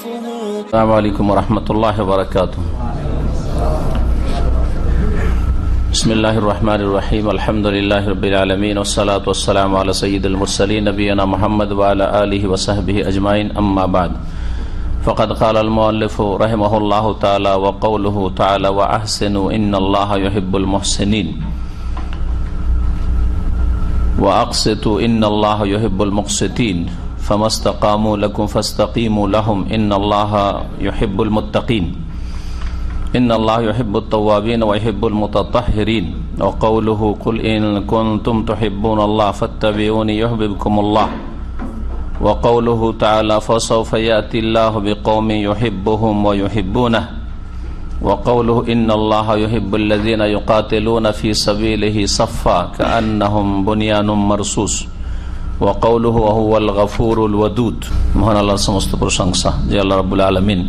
السلام عليكم ورحمة الله وبركاته بسم الله الرحمن الرحيم الحمد لله رب العالمين والصلاة والسلام على سيد المرسلين نبينا محمد وعلى آله وصحبه أجمعين أما بعد۔ فقد قال المؤلف رحمه الله تعالى وقوله تعالى وأحسنوا إن الله يحب المحسنين وأقسطوا إن الله يحب المقسطين فما استقاموا لكم فاستقيموا لهم. إن الله يحب المتقين. إن الله يحب التوابين ويحب المتطهرين. وقوله قل إن كنتم تحبون الله فاتبعوني يحببكم الله. وقوله تعالى فسوف يأتي الله بقوم يحبهم ويحبونه. وقوله إن الله يحب الذين يقاتلون في سبيله صفا كأنهم بنيان مرصوص. ওয়াকাউলহ ওয়াহুয়াল গাফুরুল ওয়াদুদ। মহান আল্লাহর সমস্ত প্রশংসা যে আল্লাহ রাবুল আলমিন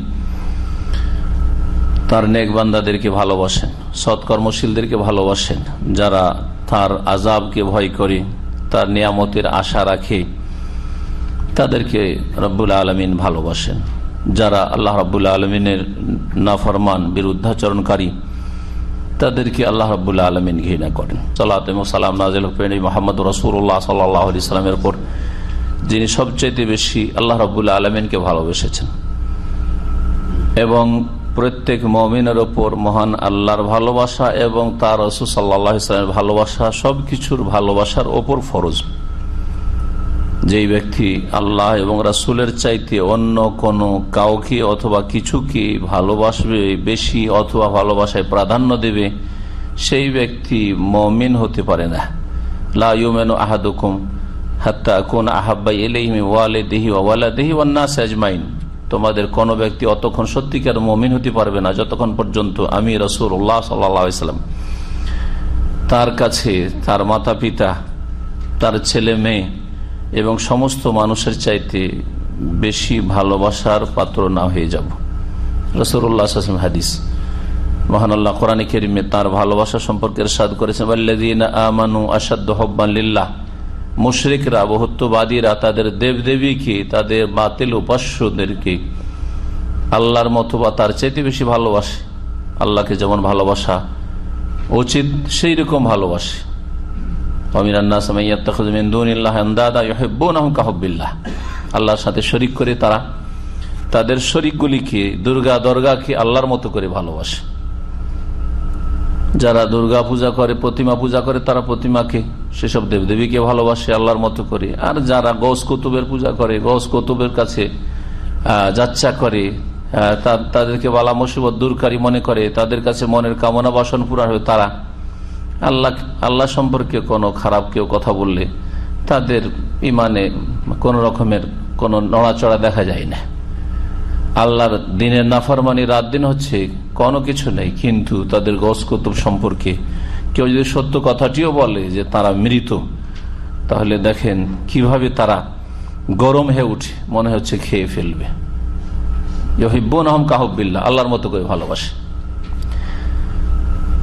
তার নেকবান্দাদেরকে ভালোবাসেন, সৎকর্মশীলদেরকে ভালোবাসেন, যারা তার আজাবকে ভয় করে, তার নিয়ামতের আশা রাখে, তাদেরকে রব্বুল আলমিন ভালোবাসেন। যারা আল্লাহ রাবুল আলমিনের নাফরমান, বিরুদ্ধাচরণকারী তাদেরকে আল্লাহ রবুল্লা আলমিন ঘৃণা করেন। সালাম সালাম নাজিল হুফেন মোহাম্মদ রসুল্লাহ সাল্লাহ ইসলামের উপর, যিনি সবচেয়ে বেশি আল্লাহ রবুল্লা আলমিনকে ভালোবেসেছেন। এবং প্রত্যেক মমিনের ওপর মহান আল্লাহর ভালোবাসা এবং তার রসুল সাল্লাহ ইসলামের ভালোবাসা সবকিছুর ভালোবাসার ওপর ফরজ। যেই ব্যক্তি আল্লাহ এবং রাসুলের চাইতে অন্য কোনো কাউকে অথবা কিছুকে ভালোবাসবে, বেশি অথবা ভালোবাসায় প্রাধান্য দেবে, সেই ব্যক্তি মমিন হতে পারে না। লাউমেন আহাদুকুম হাত্তা কোন আহাব্বাই এলেহিমি ওয়ালে দেহি ওয়ালা দেহি ওয়ান্নাস আজমাইন। তোমাদের কোন ব্যক্তি অতক্ষণ সত্যিকার মমিন হতে পারবে না, যতক্ষণ পর্যন্ত আমি রসুল উল্লাহ সাল্লাম তার কাছে, তার মাতা পিতা তার ছেলে মেয়ে এবং সমস্ত মানুষের চাইতে বেশি ভালোবাসার পাত্র না হয়ে যাব। রসুল্লাহ হাদিস। মহানাল্লাহ কোরআন কেরিমে তার ভালোবাসা সম্পর্কে সাদ করেছেন আমানু আসাদ হব্বাল্লাহ মুশরিকরা, বহুত্ববাদীরা তাদের দেবদেবীকে, তাদের বাতিল উপাস্যদেরকে আল্লাহর মতো বা তার চাইতে বেশি ভালোবাসে। আল্লাহকে যেমন ভালোবাসা উচিত সেই রকম ভালোবাসে। আল্লাহর সাথে শরিক করে তারা তাদের শরিকগুলিকে দুর্গা দরগাকে আল্লাহর মতো করে ভালোবাসে। যারা দুর্গা পূজা করে, প্রতিমা পূজা করে, তারা প্রতিমাকে, সেসব দেবদেবীকে ভালোবাসে আল্লাহর মতো করে। আর যারা গৌস কতুবের পূজা করে গৌস কতুবের কাছে যাচ্ছা করে তাদেরকে বালা মুসিবত দূরকারী মনে করে, তাদের কাছে মনের কামনা বাসন পুরা হয় তারা আল্লাহ আল্লাহ সম্পর্কে কোনো খারাপ কেউ কথা বললে তাদের ইমানে কোন রকমের কোনো নড়াচড়া দেখা যায় না। আল্লাহর দিনের নাফরমানি রাত দিন হচ্ছে কোনো কিছু নেই, কিন্তু তাদের গস কুতুব সম্পর্কে কেউ যদি সত্য কথাটিও বলে যে তারা মৃত, তাহলে দেখেন কীভাবে তারা গরম হয়ে উঠে, মনে হচ্ছে খেয়ে ফেলবে। ইহিব্বন আহম কাহবিল্লা আল্লাহর মতো করে ভালোবাসে।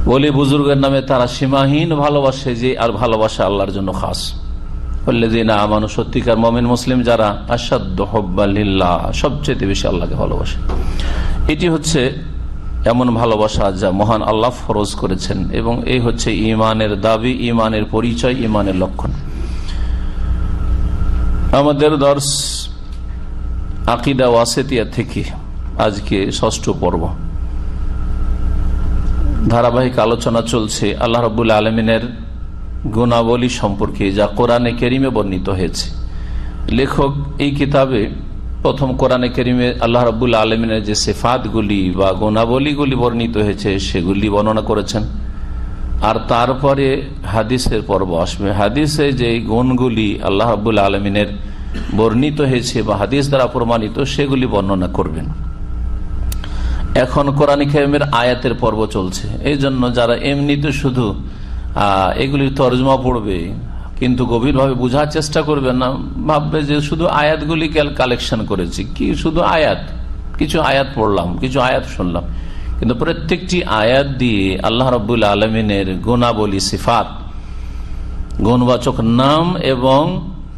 বলি বুজুর্গের নামে তারা সীমাহীন ভালোবাসে যে আর ভালোবাসা আল্লাহর জন্য খাস। আমানু সত্যিকার মমিন মুসলিম যারা আসাদ্দ হব্বাল্লাহ সবচেয়ে বেশি আল্লাহকে ভালোবাসে। এটি হচ্ছে এমন ভালোবাসা যা মহান আল্লাহ ফরজ করেছেন এবং এই হচ্ছে ইমানের দাবি পরিচয় লক্ষণ। আমাদের দর্শ আকিদা ওয়াসেতিয়া থেকে আজকে ষষ্ঠ পর্ব। ধারাবাহিক আলোচনা চলছে আল্লাহ রবুল্লা আলমিনের গুণাবলী সম্পর্কে, যা কোরআনে কেরিমে বর্ণিত হয়েছে। লেখক এই কিতাবে প্রথম কোরআনে কেরিমে আল্লাহ রবুল্লা আলমিনের যে সেফাতগুলি বা গুণাবলীগুলি বর্ণিত হয়েছে, সেগুলি বর্ণনা করেছেন। আর তারপরে হাদিসের পর্ব আসবে। হাদিসে যে গুণগুলি আল্লাহ রবুল্লা আলমিনের বর্ণিত হয়েছে বা হাদিস দ্বারা প্রমাণিত, সেগুলি বর্ণনা করবেন। এখন কোরআন খেমের আয়াতের পর্ব চলছে। এই জন্য যারা এমনিতে শুধু এগুলির তর্জমা পড়বে, কিন্তু গভীরভাবে বোঝার চেষ্টা করবে না, ভাববে যে শুধু আয়াতগুলি কালেকশন করেছি। কি শুধু আয়াত? কিছু আয়াত পড়লাম, কিছু আয়াত শুনলাম। কিন্তু প্রত্যেকটি আয়াত দিয়ে আল্লাহ রবুল আলমিনের গুণাবলী, সিফাত, গুণবাচক নাম এবং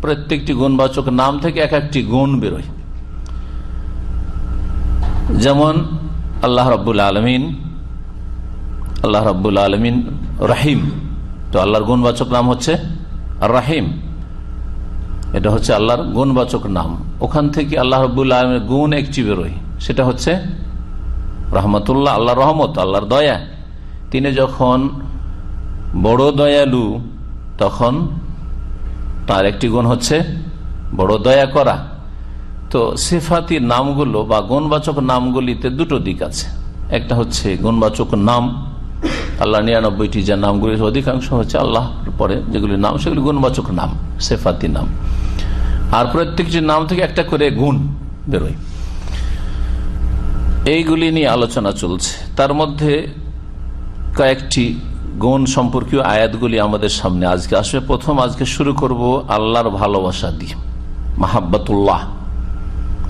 প্রত্যেকটি গুণবাচক নাম থেকে এক একটি গুণ বেরোয়। যেমন আল্লাহ রব্বুল আলমিন, আল্লাহ রব্বুল আলমিন রাহিম। তো আল্লাহর গুণবাচক নাম হচ্ছে রাহিম। এটা হচ্ছে আল্লাহর গুণবাচক নাম। ওখান থেকে আল্লাহ রব্বুল আলমের গুণ একটি বেরোয় সেটা হচ্ছে রহমতুল্লাহ আল্লাহ রহমত, আল্লাহর দয়া। তিনি যখন বড় দয়ালু, তখন তার একটি গুণ হচ্ছে বড় দয়া করা। তো সেফাতি নামগুলো বা গুণবাচক নামগুলিতে দুটো দিক আছে। একটা হচ্ছে গুণবাচক নাম, আল্লাহ নিরানব্বইটি যে নামগুলি অধিকাংশ হচ্ছে আল্লাহ পরে যেগুলি নাম, সেগুলি গুণবাচক নাম, সেফাতি নাম। আর প্রত্যেকটি নাম থেকে একটা করে গুণ বেরোয়। এইগুলি নিয়ে আলোচনা চলছে। তার মধ্যে কয়েকটি গুণ সম্পর্কীয় আয়াতগুলি আমাদের সামনে আজকে আসবে। প্রথম আজকে শুরু করব আল্লাহর ভালোবাসা দিয়ে, মাহাব্বাতুল্লাহ।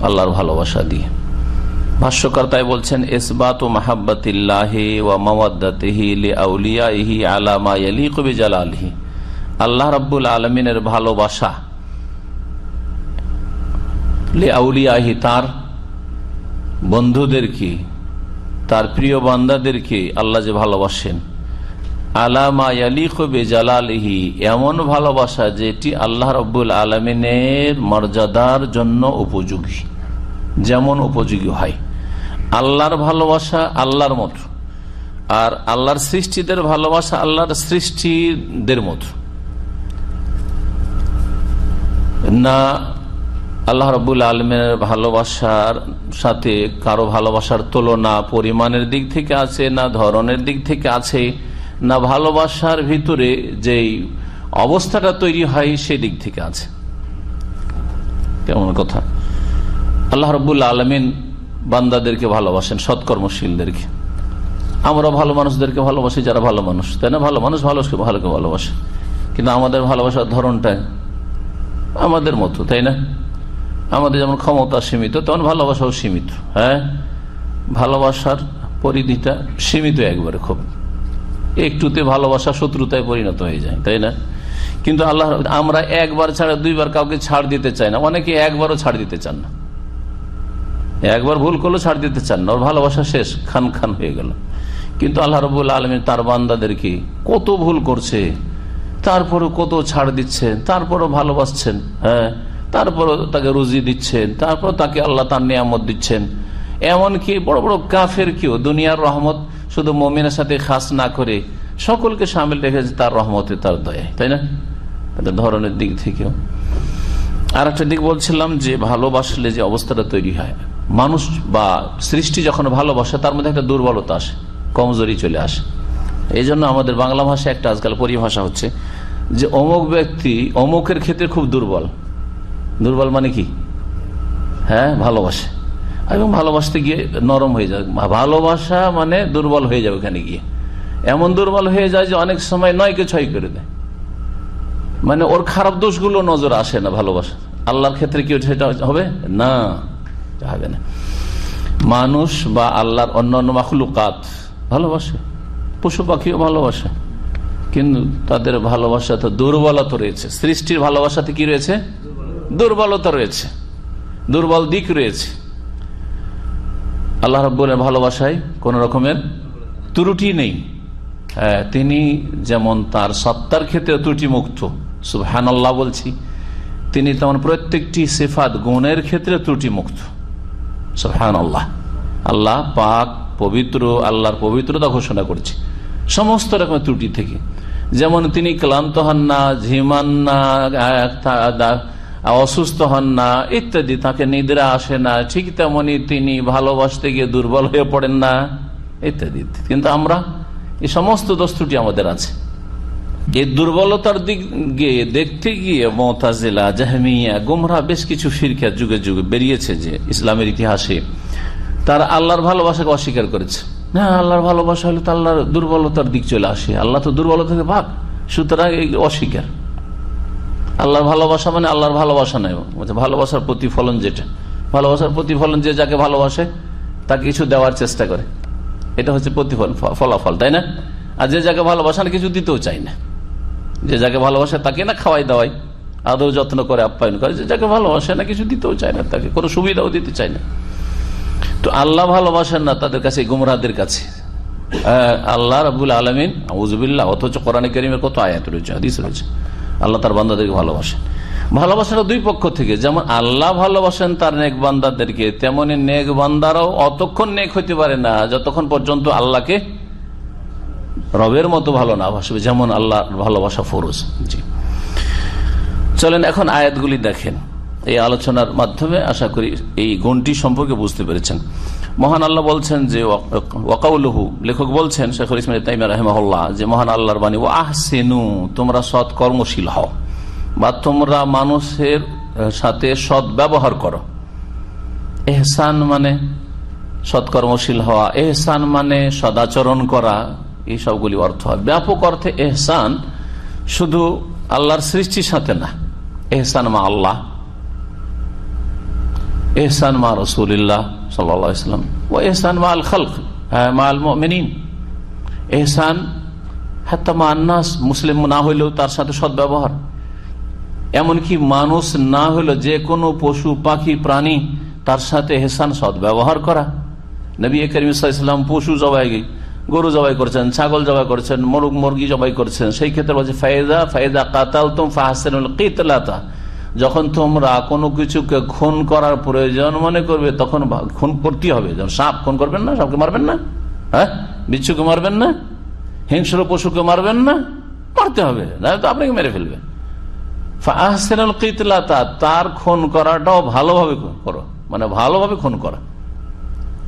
আল্লাহর ভালোবাসা দিয়ে। ভাষ্যকার তাই বলছেন এসবাত ও মাহাব্বাতিল্লাহি আল্লাহ রাব্বুল আলামিনের ভালোবাসা লিআউলিয়াহি তার বন্ধুদেরকে তার প্রিয় বান্দাদেরকে আল্লাহ যে ভালোবাসেন? আলামা বেজালালিহি, এমন ভালোবাসা যেটি আল্লাহ রব্বুল আলমিনের মর্যাদার জন্য উপযোগী, যেমন উপযোগী হয়। আল্লাহর ভালোবাসা আল্লাহর মতো, আর আল্লাহর সৃষ্টিদের ভালোবাসা আল্লাহর সৃষ্টিদের মতো। না, আল্লাহ রবুল আলমের ভালোবাসার সাথে কারও ভালোবাসার তুলনা পরিমাণের দিক থেকে আছে, না ধরনের দিক থেকে আছে। না ভালোবাসার ভিতরে যেই অবস্থাটা তৈরি হয় সেই দিক থেকে আছে। কেমন কথা? আল্লাহ রবুল্লা আলমিন বান্দাদেরকে ভালোবাসেন, সৎকর্মশীলদেরকে। আমরা ভালো মানুষদেরকে ভালোবাসি, যারা ভালো মানুষ। তাই না? ভালো মানুষ ভালোকে ভালোকে ভালোবাসে। কিন্তু আমাদের ভালোবাসার ধরনটা আমাদের মতো, তাই না? আমাদের যেমন ক্ষমতা সীমিত, তেমন ভালোবাসাও সীমিত। হ্যাঁ? ভালোবাসার পরিধিটা সীমিত একবারে খুব। একটুতে ভালোবাসা শত্রুতায় পরিণত হয়ে যায়, তাই না? কিন্তু আল্লাহ, আমরা একবার ছাড়া দুইবার কাউকে ছাড় দিতে চাই না। অনেকে একবারও ছাড় দিতে চান না। একবার ভুল করল, ছাড় দিতে চান না। ওর ভালোবাসা শেষ, খান খান হয়ে গেল। কিন্তু আল্লাহ রবুল আলমী তার বান্দাদেরকে কত ভুল করছে, তারপরও কত ছাড় দিচ্ছেন, তারপরও ভালোবাসছেন হ্যাঁ? তারপরও তাকে রুজি দিচ্ছেন তারপর তাকে আল্লাহ তার নিয়ামত দিচ্ছেন। এমনকি বড় বড় কাফের কেউ, দুনিয়ার রহমত শুধু মমিনের সাথে খাস না করে সকলকে সামিল রেখেছে তার রহমতে, তার দয়া তাই না? ধরনের দিক থেকেও। আর একটা দিক বলছিলাম যে ভালোবাসলে যে অবস্থাটা তৈরি হয়। মানুষ বা সৃষ্টি যখন ভালোবাসে, তার মধ্যে একটা দুর্বলতা আসে, কমজোরি চলে আসে। এই জন্য আমাদের বাংলা ভাষা একটা আজকাল পরিভাষা হচ্ছে যে অমুক ব্যক্তি অমুকের ক্ষেত্রে খুব দুর্বল। দুর্বল মানে কি? হ্যাঁ ভালোবাসে। এবং ভালোবাসতে গিয়ে নরম হয়ে যাবে। ভালোবাসা মানে দুর্বল হয়ে যাবে ওখানে গিয়ে। এমন দুর্বল হয়ে যায় যে অনেক সময় নয়কে ছয় করে দেয়। মানে ওর খারাপ দোষগুলো নজর আসে না ভালোবাসা। আল্লাহর ক্ষেত্রে কি সেটা হবে? না হবে না। মানুষ বা আল্লাহর অন্য অন্য মাখলুকাত ভালোবাসে, পশু পাখিও ভালোবাসে, কিন্তু তাদের ভালোবাসা তো দুর্বলতা রয়েছে। সৃষ্টির ভালোবাসাতে কি রয়েছে? দুর্বলতা রয়েছে। দুর্বল দিক রয়েছে। আল্লাহ রব্বুলের ভালোবাসায় কোন রকমের ত্রুটি নেই। তিনি যেমন তার সত্তার ক্ষেত্রে ত্রুটি মুক্ত সুহান আল্লাহ বলছি। তিনি তেমন প্রত্যেকটি সেফাত গুণের ক্ষেত্রে ত্রুটি মুক্ত সুহান আল্লাহ আল্লাহ পাক পবিত্র, আল্লাহর পবিত্রতা ঘোষণা করছে, সমস্ত রকমের ত্রুটি থেকে। যেমন তিনি ক্লান্ত হন না ঝিমান না অসুস্থ হন না, ইত্যাদি, তাকে নিদ্রা আসে না, ঠিক তেমনি তিনি ভালোবাসতে গিয়ে দুর্বল হয়ে পড়েন না, ইত্যাদি কিন্তু আমরা এই সমস্ত দস্তুটি আমাদের আছে। এই দুর্বলতার দিক গিয়ে দেখতে গিয়ে মতাজিলা, জাহমিয়া, গুমরা বেশ কিছু ফিরকা যুগে যুগে বেরিয়েছে যে ইসলামের ইতিহাসে। তারা আল্লাহর ভালোবাসাকে অস্বীকার করেছে। না, আল্লাহর ভালোবাসা হলে তো আল্লাহর দুর্বলতার দিক চলে আসে। আল্লাহ তো দুর্বলতাকে ভাগ, সুতরাং অস্বীকার। আল্লাহর ভালোবাসা মানে আল্লাহর ভালোবাসা নেই। ভালোবাসার প্রতিফলন যেটা? ভালোবাসার প্রতিফলন যে যাকে ভালোবাসে, তাকে কিছু দেওয়ার চেষ্টা করে। এটা হচ্ছে প্রতিফলন ফলাফল, তাই না? আর যে যাকে ভালোবাসা কিছু দিতেও চাই না। যে যাকে ভালোবাসে, তাকে না খাওয়াই দাওয়াই আদৌ যত্ন করে, আপ্যায়ন করে। যে যাকে ভালোবাসে, না কিছু দিতেও চায় না তাকে, কোনো সুবিধাও দিতে চায় না। তো আল্লাহ ভালোবাসেন না তাদের কাছে গুমরাদের কাছে। আল্লাহ রাবুল আলমিন আউজবিল্লাহ অথচ কোরআন করিমের কত আয়াত রয়েছে, হাদিস রয়েছে। আল্লাহ তার বান্দাদেরকে ভালোবাসেন। ভালোবাসাটা দুই পক্ষ থেকে, যেমন আল্লাহ ভালোবাসেন তার নেক বান্দাদেরকে, তেমনি নেক বান্দারাও অতক্ষণ নেক হইতে পারে না, যতক্ষণ পর্যন্ত আল্লাহকে রবের মতো ভালো না ভাসবে, যেমন আল্লাহ ভালোবাসা ফরজ। জি। চলেন এখন আয়াতগুলি দেখেন। এই আলোচনার মাধ্যমে আশা করি এই গুণটি সম্পর্কে বুঝতে পেরেছেন। মহান আল্লাহ বলছেন যে ওয়াকাউলহু লেখক বলছেন শেখুল ইসমাল তাইমা রহমাল্লাহ যে মহান আল্লাহর বাণী ও আহসেনু, তোমরা সৎ কর্মশীল হও, বা তোমরা মানুষের সাথে সৎ ব্যবহার করো। এহসান মানে সৎকর্মশীল হওয়া, এহসান মানে সদাচরণ করা, এই সবগুলি অর্থ হয়। ব্যাপক অর্থে এহসান শুধু আল্লাহর সৃষ্টির সাথে না, এহসান মা আল্লাহ। এহসান মা রসুল্লাহ সাল্লাম ও এহসান মা আল খালক আল মিন এহসান হাত্তা মা আন্নাস মুসলিম না হইলেও তার সাথে সদ্ব্যবহার। এমনকি মানুষ না হইলেও যে কোনো পশু, পাখি, প্রাণী তার সাথে এহসান সদ্ব্যবহার করা। নবী করিম পশু জবাই গরু জবাই করছেন, ছাগল জবাই করছেন মরুক মুরগি জবাই করছেন। সেই ক্ষেত্রে বলছে ফায়দা ফায়দা কাতাল তুম ফাহাসেন কিতলাতা। যখন তোমরা কোনো কিছুকে খুন করার প্রয়োজন মনে করবে, তখন খুন করতে হবে। যেমন সাপ, খুন করবেন না? সাপকে মারবেন না? হ্যাঁ? বিচ্ছুকে মারবেন না? হিংস্র পশুকে মারবেন না? মারতে হবে। না তো আপনাকে মেরে ফেলবে। তার খুন করাটাও ভালোভাবে করো। মানে ভালোভাবে খুন করা।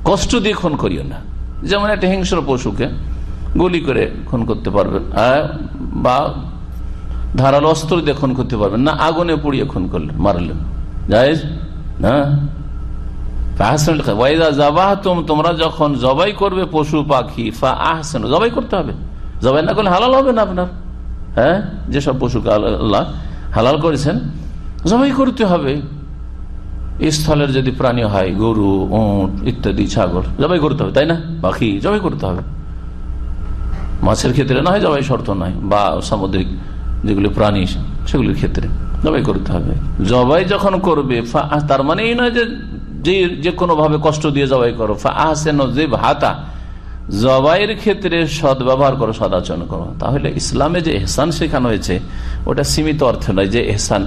কষ্ট দিয়ে খুন করিও না। যেমন একটা হিংস্র পশুকে গুলি করে খুন করতে পারবেন বা ধারালো অস্ত্র দিয়ে খুন করতে পারবেন না, আগুনে পুড়িয়ে খুন করলেন, মারলেন। জায়েজ? না? তোমরা যখন জবাই করবে পশু পাখি ফা আহসেন জবাই করতে হবে। জবাই না করলে হালাল হবে না আপনার। হ্যাঁ? যেসব পশুকে আল্লাহ হালাল করেছেন, জবাই করতে হবে। স্থলের যদি প্রাণী হয়, গরু, উঁট ইত্যাদি, ছাগল, জবাই করতে হবে, তাই না? পাখি, জবাই করতে হবে। মাছের ক্ষেত্রে না হয় জবাই শর্ত নয় বা সামুদ্রিক যেগুলি প্রাণী, সেগুলির ক্ষেত্রে। জবাই করতে হবে। জবাই যখন করবে তার মানে এই নয় যে যে কোনো ভাবে কষ্ট দিয়ে জবাই করো। আহসেন যে ভাতা জবাইয়ের ক্ষেত্রে সদ ব্যবহার করো সদাচরণ করো। তাহলে ইসলামে যে এহসান শেখানো হয়েছে, ওটা সীমিত অর্থ নয় যে এহসান।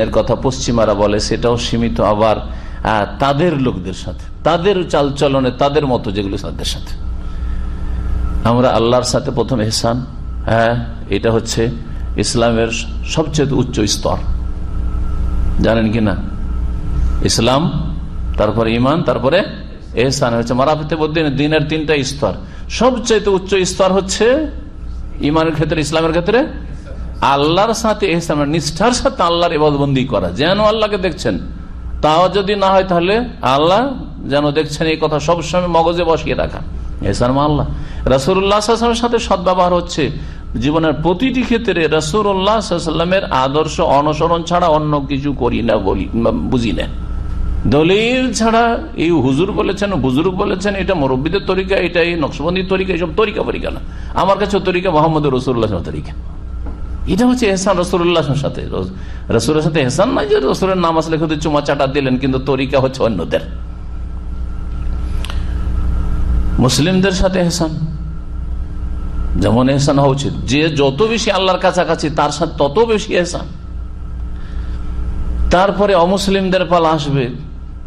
এর কথা পশ্চিমারা বলে, সেটাও সীমিত আবার তাদের লোকদের সাথে। তাদের চালচলনে, তাদের মতো যেগুলো তাদের সাথে। আমরা আল্লাহর সাথে প্রথম এহসান। হ্যাঁ এটা হচ্ছে ইসলামের সবচেয়ে উচ্চ স্তর। জানেন কি না? ইসলাম, তারপরে ইমান তারপরে এহসান হচ্ছে মারাফিতে দিনের তিনটা স্তর। সবচেয়ে উচ্চ স্তর হচ্ছে ইমানের ক্ষেত্রে, ইসলামের ক্ষেত্রে আল্লাহর সাথে এহসান নিষ্ঠার সাথে আল্লাহর এবাদবন্দি করা। যেন আল্লাহকে দেখছেন, তাও যদি না হয় তাহলে আল্লাহ যেন দেখছেন এই কথা সবসময় মগজে বসিয়ে রাখা। এহসান মা আল্লাহ। রাসুল্লাহামের সাথে সদ্ব্যবহার হচ্ছে। জীবনের প্রতিটি ক্ষেত্রে রসুল্লাহামের আদর্শ অনুসরণ ছাড়া অন্য কিছু করি না বলি বুঝি না। দলিল ছাড়া এই হুজুর বলেছেন, বুজুর্গ বলেছেন, এটা মুরব্বীদের তরিকা, এটা এই নকশবন্দির তরিকা এইসব তরিকা পরিকা না। আমার কাছে তরিকা মোহাম্মদ রসুল্লাহ তরিকা। এটা হচ্ছে এহসান রসুল্লাহ সাথে। রসুলের সাথে এহসান নাই যে রসুলের নাম আসলে শুধু চুমা চাটা দিলেন, কিন্তু তরিকা হচ্ছে অন্যদের। মুসলিমদের সাথে এহসান। যেমন এহসান হওয়া উচিত। যে যত বেশি আল্লাহর কাছাকাছি, তার সাথে তত বেশি এহসান। তারপরে অমুসলিমদের পালা আসবে।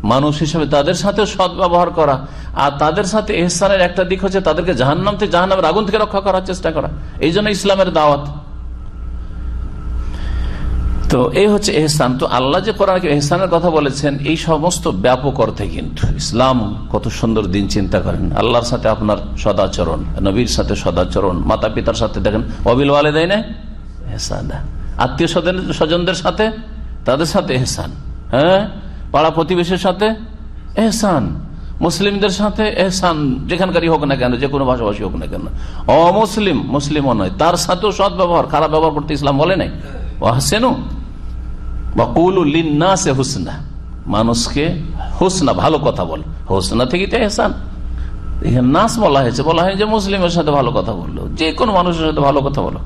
মানুষ হিসেবে তাদের সাথে সৎ ব্যবহার করা। আর তাদের সাথে এহসানের একটা দিক হচ্ছে তাদেরকে জাহান্নাম থেকে জাহান্নামের আগুন থেকে রক্ষা করার চেষ্টা করা। এই জন্য ইসলামের দাওয়াত। তো এই হচ্ছে এহসান। তো আল্লাহ যে কোরআন এহসানের কথা বলেছেন, এই সমস্ত ব্যাপক অর্থে কিন্তু ইসলাম কত সুন্দর দিন চিন্তা করেন। আল্লাহর সাথে আপনার সদাচরণ, নবীর সাথে সদাচরণ মাতা পিতার সাথে দেখেন, অবিল ওয়ালে দেয় না এহসান। আত্মীয় স্বজন স্বজনদের সাথে, তাদের সাথে এহসান। হ্যাঁ? পাড়া প্রতিবেশের সাথে এহসান। মুসলিমদের সাথে এহসান, যেখানকারই হোক না কেন যে কোনো ভাষাভাষী হোক না কেন। অমুসলিম, মুসলিমও নয়, তার সাথেও সৎ ব্যবহার, খারাপ ব্যবহার করতে ইসলাম বলে নাই। ও হাসেনু বা কুলুলিনাসে হুসনা। মানুষকে হুসনা, ভালো কথা বল। হুসনা থেকে তো এহসান। নাস বলা হয়েছে। বলা হয় যে মুসলিমের সাথে ভালো কথা বলল। যে কোনো মানুষের সাথে ভালো কথা বলো।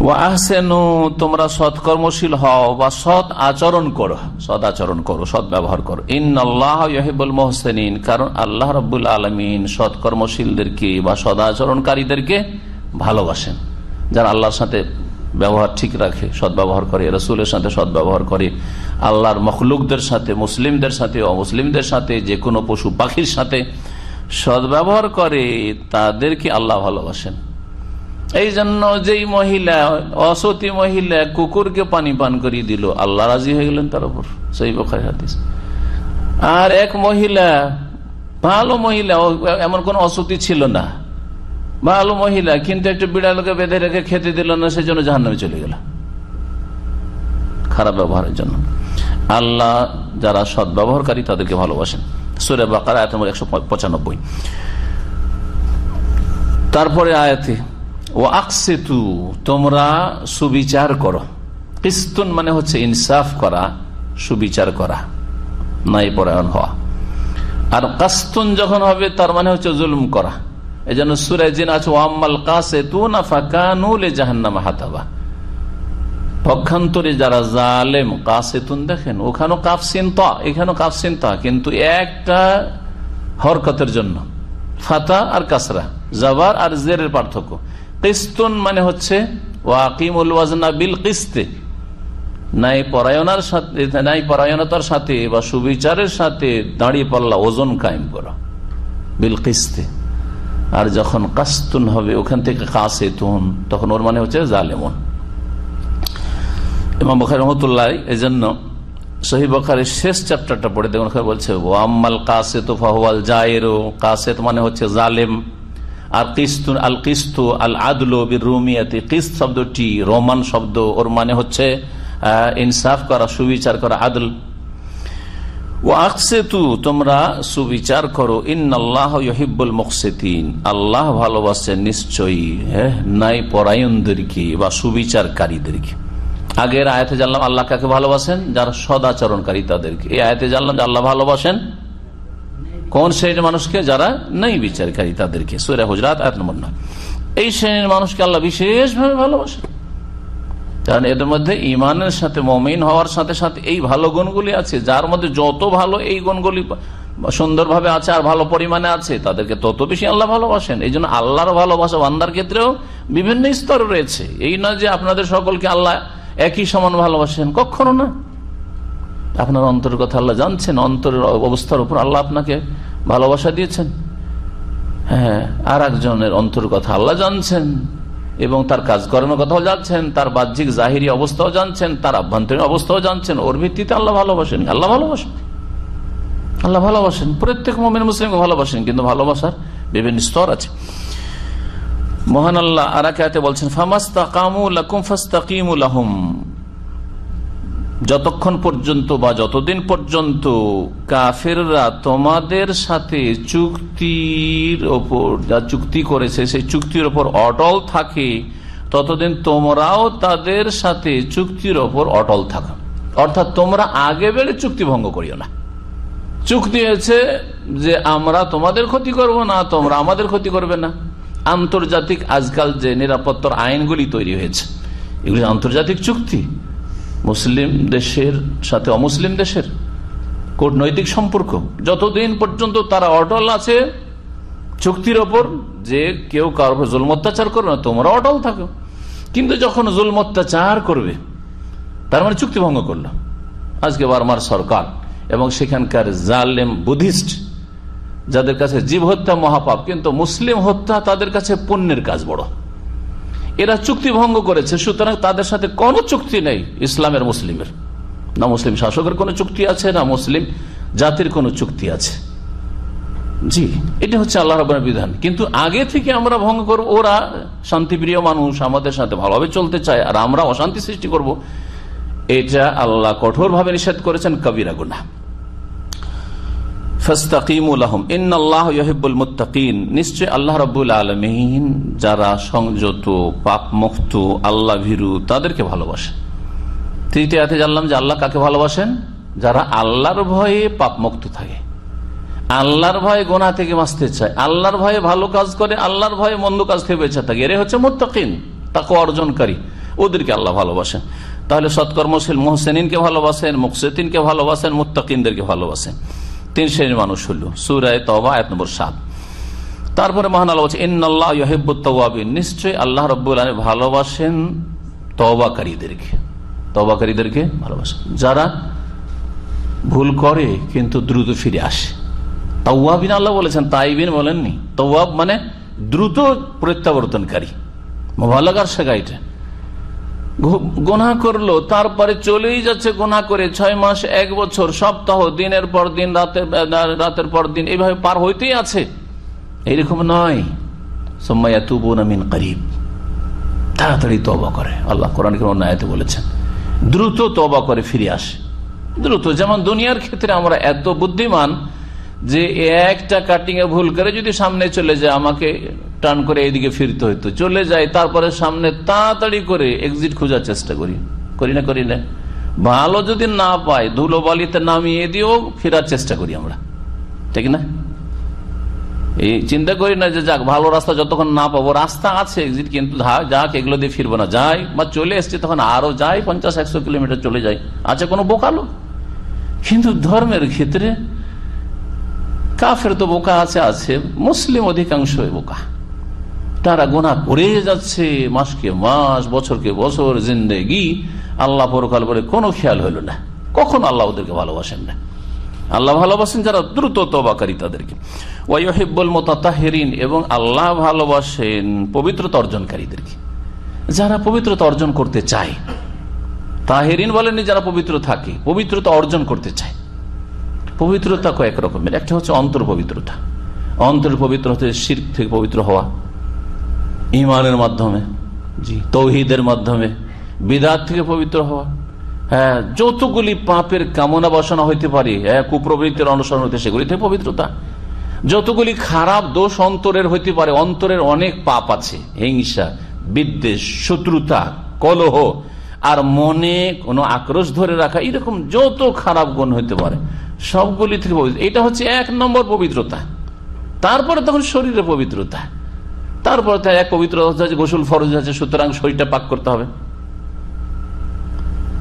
ও আহসেনু তোমরা সৎকর্মশীল হও বা সৎ আচরণ করো। সৎ আচরণ করো, সৎ ব্যবহার করো। ইন আল্লাহ ইহিবুল মোহসেনিন। কারণ আল্লাহ রব্বুল আলমিন সৎকর্মশীলদেরকে বা সদাচরণকারীদেরকে ভালোবাসেন। যারা আল্লাহর সাথে ব্যবহার ঠিক রাখে সৎ ব্যবহার করে, রসুলের সাথে সৎ ব্যবহার করে, আল্লাহর মখলুকদের সাথে, মুসলিমদের সাথে, অমুসলিমদের সাথে যে কোনো পশু পাখির সাথে সদ্ব্যবহার করে, তাদেরকে আল্লাহ ভালোবাসেন। এই জন্য যেই মহিলা, অসতী মহিলা কুকুরকে পানি পান করিয়ে দিল, আল্লাহ রাজি হয়ে গেলেন তার উপর। সেই বোখারি হাদিস। আর এক মহিলা, ভালো মহিলা এমন কোন অসতী ছিল না। ভালো মহিলা, কিন্তু একটু বিড়ালকে বেঁধে রেখে খেতে দিল না সেই জন্য জাহান্নামে চলে গেল। খারাপ ব্যবহারের জন্য। আল্লাহ যারা সৎ ব্যবহারকারী, তাদেরকে ভালোবাসেন। সুরে বাকার, আয়াত নম্বর একশো পঁচানব্বই। তারপরে আয়াতে ও আকসেতু, তোমরা সুবিচার করো। কিস্তুন মানে হচ্ছে ইনসাফ করা, সুবিচার করা নাই পরায়ণ হওয়া। আর কাস্তুন যখন হবে, তার মানে হচ্ছে জুলুম করা। এই জন্য সুরাজিন আছে, ওয়াম্মাল কাসে তু না ফাঁকানুলে জাহান্নামা হাতাবা। পক্ষান্তরে যারা জালেম, কাসেতুন দেখেন, ওখানেও কাফসিন তা, এখানেও কাফসিন তা, কিন্তু একটা হরকতের জন্য। ফাতা আর কাসরা, জাবার আর জেরের পার্থক্য। কিস্তুন মানে হচ্ছে, ওয়াকিমুল ওয়াজনা বিল কিস্তে। নাই পরায়ণার সাথে, নাই পরায়ণতার সাথে বা সুবিচারের সাথে দাঁড়িয়ে পাল্লা ওজন কায়েম করা। বিল কিস্তে। আর যখন কাস্তুন হবে, ওখান থেকে কাসে তুন তখন ওর মানে হচ্ছে জালেমন। ইমাম বখারি রহমতুল্লাহ এই জন্য সহি বখারের শেষ চ্যাপ্টারটা পড়ে, দেখুন বলছে ও আম্মাল কাসেত ফাহওয়াল জায়েরো কাসেত মানে হচ্ছে জালেম। আর কিস্তু আল কিস্তু, আল আদলো রুমিয়াতে কিস্ত শব্দটি রোমান শব্দ, ওর মানে হচ্ছে ইনসাফ করা, সুবিচার করা, আদল। ও আকসেতু তোমরা সুবিচার করো। ইন আল্লাহ ইহিবুল মকসেতিন আল্লাহ ভালোবাসেন নিশ্চয়ই হ্যাঁ নাই পরায়ণদেরকে বা সুবিচারকারীদেরকে। আগের আয়তে জানলাম আল্লাহ কাকে ভালোবাসেন, যারা সদাচরণকারী তাদেরকে। এই আয়তে জানলাম যে আল্লাহ ভালোবাসেন কোন শ্রেণির মানুষকে? যারা নেই বিচারকারী তাদেরকে। সুরা হুজরাত আয়াত নম্বর এই শ্রেণির মানুষকে আল্লাহ বিশেষভাবে ভালোবাসেন। কারণ এদের মধ্যে ইমানের সাথে, মমিন হওয়ার সাথে সাথে এই ভালো গুণগুলি আছে। যার মধ্যে যত ভালো এই গুণগুলি সুন্দরভাবে আছে আর ভালো পরিমাণে আছে, তাদেরকে তত বেশি আল্লাহ ভালোবাসেন। এই জন্য আল্লাহর ভালোবাসা বান্দার ক্ষেত্রেও বিভিন্ন স্তর রয়েছে। এই নয় যে আপনাদের সকলকে আল্লাহ একই সমান ভালোবাসেন, কখনো না। আপনার অন্তরের কথা আল্লাহ জানছেন, অন্তরের অবস্থার উপর আল্লাহ আপনাকে ভালোবাসা দিয়েছেন। হ্যাঁ আর একজনের অন্তর কথা আল্লাহ জানছেন। এবং তার কাজ করানোর কথাও জানছেন, তার বাহ্যিক জাহিরি অবস্থাও জানছেন, তার আভ্যন্তরীণ অবস্থাও জানছেন। ওর ভিত্তিতে আল্লাহ ভালোবাসেন। আল্লাহ ভালোবাসেন। আল্লাহ ভালোবাসেন। প্রত্যেক মোমেন মুসলিমকে ভালোবাসেন, কিন্তু ভালোবাসার বিভিন্ন স্তর আছে। মহান আল্লাহ আরাকাতে বলছেন ফামাস্তাকিমুলাহুম যতক্ষণ পর্যন্ত বা যতদিন পর্যন্ত কাফেররা তোমাদের সাথে চুক্তির ওপর, যা চুক্তি করেছে, সেই চুক্তির ওপর অটল থাকে, ততদিন তোমরাও তাদের সাথে চুক্তির ওপর অটল থাকো। অর্থাৎ তোমরা আগে বেড়ে চুক্তি ভঙ্গ করিও না। চুক্তি হয়েছে যে আমরা তোমাদের ক্ষতি করব না, তোমরা আমাদের ক্ষতি করবে না। আন্তর্জাতিক আজকাল যে নিরাপত্তার আইনগুলি তৈরি হয়েছে, এগুলি আন্তর্জাতিক চুক্তি। মুসলিম দেশের সাথে অমুসলিম দেশের কূটনৈতিক সম্পর্ক। যতদিন পর্যন্ত তারা অটল আছে, চুক্তির ওপর যে কেউ কারও জুল অত্যাচার করবে না, তোমরা অটল থাকো। কিন্তু যখন জুল অত্যাচার করবে, তার মানে চুক্তি ভঙ্গ করল। আজকে বারমার সরকার এবং সেখানকার জালেম বুদ্ধিস্ট, যাদের কাছে জীব হত্যা মহাপাপ, কিন্তু মুসলিম হত্যা তাদের কাছে পুণ্যের কাজ বড়। এরা চুক্তি ভঙ্গ করেছে, সুতরাং তাদের সাথে কোনো চুক্তি নেই ইসলামের মুসলিমের। না মুসলিম শাসকের কোনো চুক্তি আছে, না মুসলিম জাতির কোনো চুক্তি আছে। জি, এটা হচ্ছে আল্লাহ রবের বিধান। কিন্তু আগে থেকে আমরা ভঙ্গ করব, ওরা শান্তিপ্রিয় মানুষ, আমাদের সাথে ভালোভাবে চলতে চায়, আর আমরা অশান্তি সৃষ্টি করব, এটা আল্লাহ কঠোরভাবে নিষেধ করেছেন কবিরা গুনা আল্লাহ যারা সংযত আল্লাহ ভীরু, তাদেরকে ভালোবাসেন তৃতীয়াতে জানলাম যে আল্লাহ কাকে ভালোবাসেন? যারা আল্লাহর ভয়ে থাকে। আল্লাহর ভয়ে গোনা থেকে বাঁচতে চায়। আল্লাহর ভয়ে ভালো কাজ করে, আল্লাহর ভয়ে মন্দ কাজ থেকে বেঁচে থাকে। এরে হচ্ছে মোত্তাকিন তাকে অর্জনকারী। ওদেরকে আল্লাহ ভালোবাসেন। তাহলে সৎকর্মশীল মোহসেনকে ভালোবাসেন, মুকসেতিনকে ভালোবাসেন, মুত্তাকিনদেরকে ভালোবাসেন। তিন শ্রেণির মানুষ হল। সুরায় তবা এক নম্বর সাত। তারপরে মহান আল্লাহ বলছে নিশ্চয়ই আল্লাহ রব্বুল ভালোবাসেন তবাকারীদেরকে তবাকারীদেরকে ভালোবাসেন। যারা ভুল করে কিন্তু দ্রুত ফিরে আসে। তওয়াবিন আল্লাহ বলেছেন, তাইবিন বলেননি। তওয়াব মানে দ্রুত প্রত্যাবর্তনকারী। মোবালাগার শেখা এটা গোনা করল, তারপরে চলেই যাচ্ছে গোনা করে। ছয় মাস, এক বছর, সপ্তাহ, দিনের পর দিন, রাতের রাতের পর দিন এইভাবে পার হইতেই আছে। এইরকম নয়। সোম্মাইয়া তুবুন আমিন করিব। তাড়াতাড়ি তবা করে। আল্লাহ কোরআন অন্যায়তে বলেছেন। দ্রুত তবা করে ফিরে আসে। দ্রুত, যেমন দুনিয়ার ক্ষেত্রে আমরা এত বুদ্ধিমান যে একটা কাটিং এ ভুল করে যদি সামনে চলে যায়, আমাকে টার্ন করে এইদিকে ফিরতে হইতো। চলে যায়, তারপরে সামনে তাড়াতাড়ি করে এক্সিট খোঁজার চেষ্টা করি। করি না করি না। ভালো যদি না পাই ধুলো বালিতে নামিয়ে দিয়েও ফেরার চেষ্টা করি আমরা। ঠিক না? এই চিন্তা করি না যে যাক, ভালো রাস্তা যতক্ষণ না পাবো, রাস্তা আছে এক্সিট কিন্তু যাক, এগুলো দিয়ে ফিরবো না। যাই, বা চলে এসছি, তখন আরও যাই, পঞ্চাশ, একশো কিলোমিটার চলে যাই। আছে কোনো বোকালো কিন্তু ধর্মের ক্ষেত্রে কাফের তো বোকা আছে আছে। মুসলিম অধিকাংশ বোকা। তারা গোনা করে যাচ্ছে, মাসকে মাস, বছরকে বছর, জিন্দেগি। আল্লাহ পরকাল বলে, কোনো খেয়াল হইল না। কখন আল্লাহ ওদেরকে ভালোবাসেন না। আল্লাহ ভালোবাসেন যারা দ্রুত তবাকারী তাদেরকে। ওয়াইহিব্বুল মোতাহেরিন এবং আল্লাহ ভালোবাসেন পবিত্রতা অর্জনকারীদেরকে। যারা পবিত্রতা অর্জন করতে চায়। তাহেরিন বলেননি যারা পবিত্র থাকে, পবিত্রতা অর্জন করতে চায়। পবিত্রতা কয়েক রকমের। একটা হচ্ছে অন্তর পবিত্রতা। অন্তর পবিত্র হচ্ছে শির থেকে পবিত্র হওয়া। ইমানের মাধ্যমে জি। তৌহিদের মাধ্যমে বিদাত থেকে পবিত্র হওয়া। হ্যাঁ যতগুলি পাপের কামনা বাসনা হইতে পারে হ্যাঁ কুপ্রবৃত্তির অনুসরণ হইতে সেগুলি থেকে পবিত্রতা। যতগুলি খারাপ দোষ অন্তরের হইতে পারে অন্তরের অনেক পাপ আছে। হিংসা বিদ্বেষ শত্রুতা কলহ আর মনে কোনো আক্রোশ ধরে রাখা এরকম যত খারাপ গুণ হইতে পারে সবগুলি থেকে পবিত্র। এটা হচ্ছে এক নম্বর পবিত্রতা। তারপরে তখন শরীরে পবিত্রতা। তারপরে তার এক পবিত্র গোসল ফরজ আছে, সুতরাং শরীরটা পাক করতে হবে।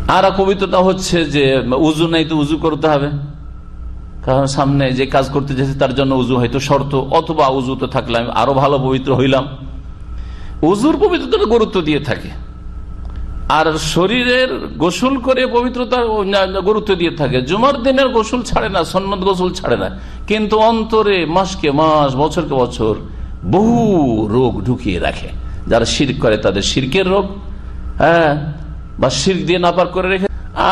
আর পবিত্রতা হচ্ছে যে উজু নাই তো উজু করতে হবে। কারণ সামনে যে কাজ করতে যেতে তার জন্য উজু হয়তো শর্ত, অথবা উজু তো থাকলে আমি আরও ভালো পবিত্র হইলাম। উজুর পবিত্রতা গুরুত্ব দিয়ে থাকে। আর শরীরের গোসল করে পবিত্রতা গুরুত্ব দিয়ে থাকে। জুমার দিনের গোসল ছাড়ে না, সন্ন্যত গোসল ছাড়ে না। কিন্তু অন্তরে মাসকে মাস, বছরকে বছর বহু রোগ ঢুকিয়ে রাখে। যারা শির্ক করে তাদের শির্কের রোগ হ্যাঁ বা শির্ক দিয়ে নাপার করে রেখে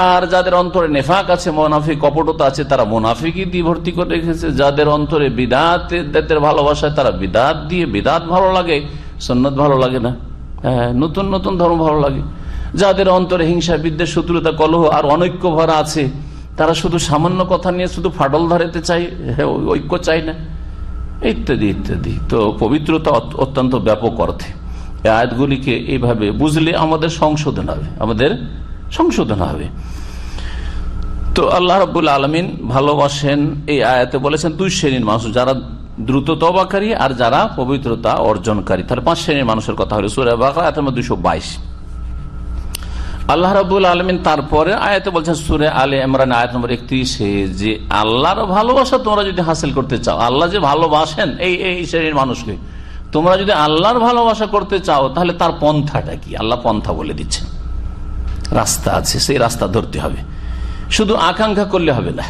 আর যাদের অন্তরে নেফাক আছে, মোনাফিক, কপটতা আছে, তারা মোনাফিকই দিয়ে ভর্তি করে রেখেছে। যাদের অন্তরে বিদাতের ভালোবাসায় তারা বিদাত দিয়ে বিদাত ভালো লাগে সন্ন্যত ভালো লাগে না। হ্যাঁ নতুন নতুন ধর্ম ভালো লাগে। যাদের অন্তরে হিংসা, বিদ্বেষ, শত্রুতা, কলহ আর অনৈক্য ভরা আছে, তারা শুধু সামান্য কথা নিয়ে শুধু ফাটল ধরাতে চাই ঐক্য চাই না। ইত্যাদি ইত্যাদি। তো পবিত্রতা অত্যন্ত ব্যাপক অর্থে। আয়াতগুলিকে এইভাবে বুঝলে আমাদের সংশোধন হবে, আমাদের সংশোধন হবে। তো আল্লাহ রবুল আলমিন ভালোবাসেন এই আয়াতে বলেছেন, দুই শ্রেণির মানুষ, যারা দ্রুত তবাকারী আর যারা পবিত্রতা অর্জনকারী। তাহলে পাঁচ শ্রেণির মানুষের কথা হলো, সুরে বাকা দুইশো বাইশ। আল্লাহ রাবুল আলমিন তারপরে আয়াতে বলছেন, সুরে আলে ইমরান আয়াত নম্বর একত্রিশে যে আল্লাহর ভালোবাসা তোমরা যদি হাসিল করতে চাও, আল্লাহ যে ভালোবাসেন এই এই শ্রেণির মানুষকে, তোমরা যদি আল্লাহর ভালোবাসা করতে চাও, তাহলে তার পন্থাটা কি? আল্লাহ পন্থা বলে দিচ্ছেন। রাস্তা আছে, সেই রাস্তা ধরতে হবে। শুধু আকাঙ্ক্ষা করলে হবে না।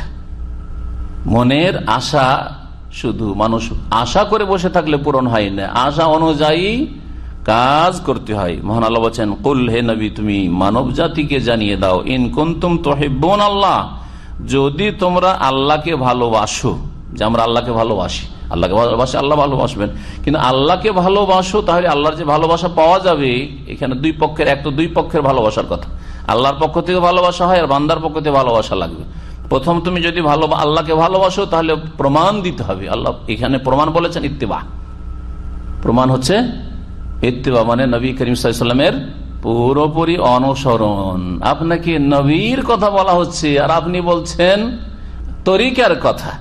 মনের আশা, শুধু মানুষ আশা করে বসে থাকলে পূরণ হয় না। আশা অনুযায়ী কাজ করতে হয়। মহান আল্লাহ বলছেন, কুল হে নবী, তুমি মানব জাতিকে জানিয়ে দাও, ইন কুন্তুম তোহেবন আল্লাহ, যদি তোমরা আল্লাহকে ভালোবাসো। যে আমরা আল্লাহকে ভালোবাসি। আল্লাহকে ভালোবাসে, আল্লাহ ভালোবাসবেন। কিন্তু আল্লাহকে ভালোবাসো, তাহলে আল্লাহর যে ভালোবাসা পাওয়া যাবে, এখানে দুই পক্ষের, এক তো দুই পক্ষের ভালোবাসার কথা। আল্লাহর পক্ষ থেকে ভালোবাসা হয়, আর বান্দার পক্ষ থেকে ভালোবাসা লাগবে। প্রথম তুমি যদি ভালো, আল্লাহকে ভালোবাসো, তাহলে প্রমাণ দিতে হবে। আল্লাহ এখানে প্রমাণ বলেছেন ইত্তেবা। প্রমাণ হচ্ছে ইত্তেবা মানে নবী করিম সাল্লামের পুরোপুরি অনুসরণ। আপনাকে নবীর কথা বলা হচ্ছে আর আপনি বলছেন তরিকার কথা।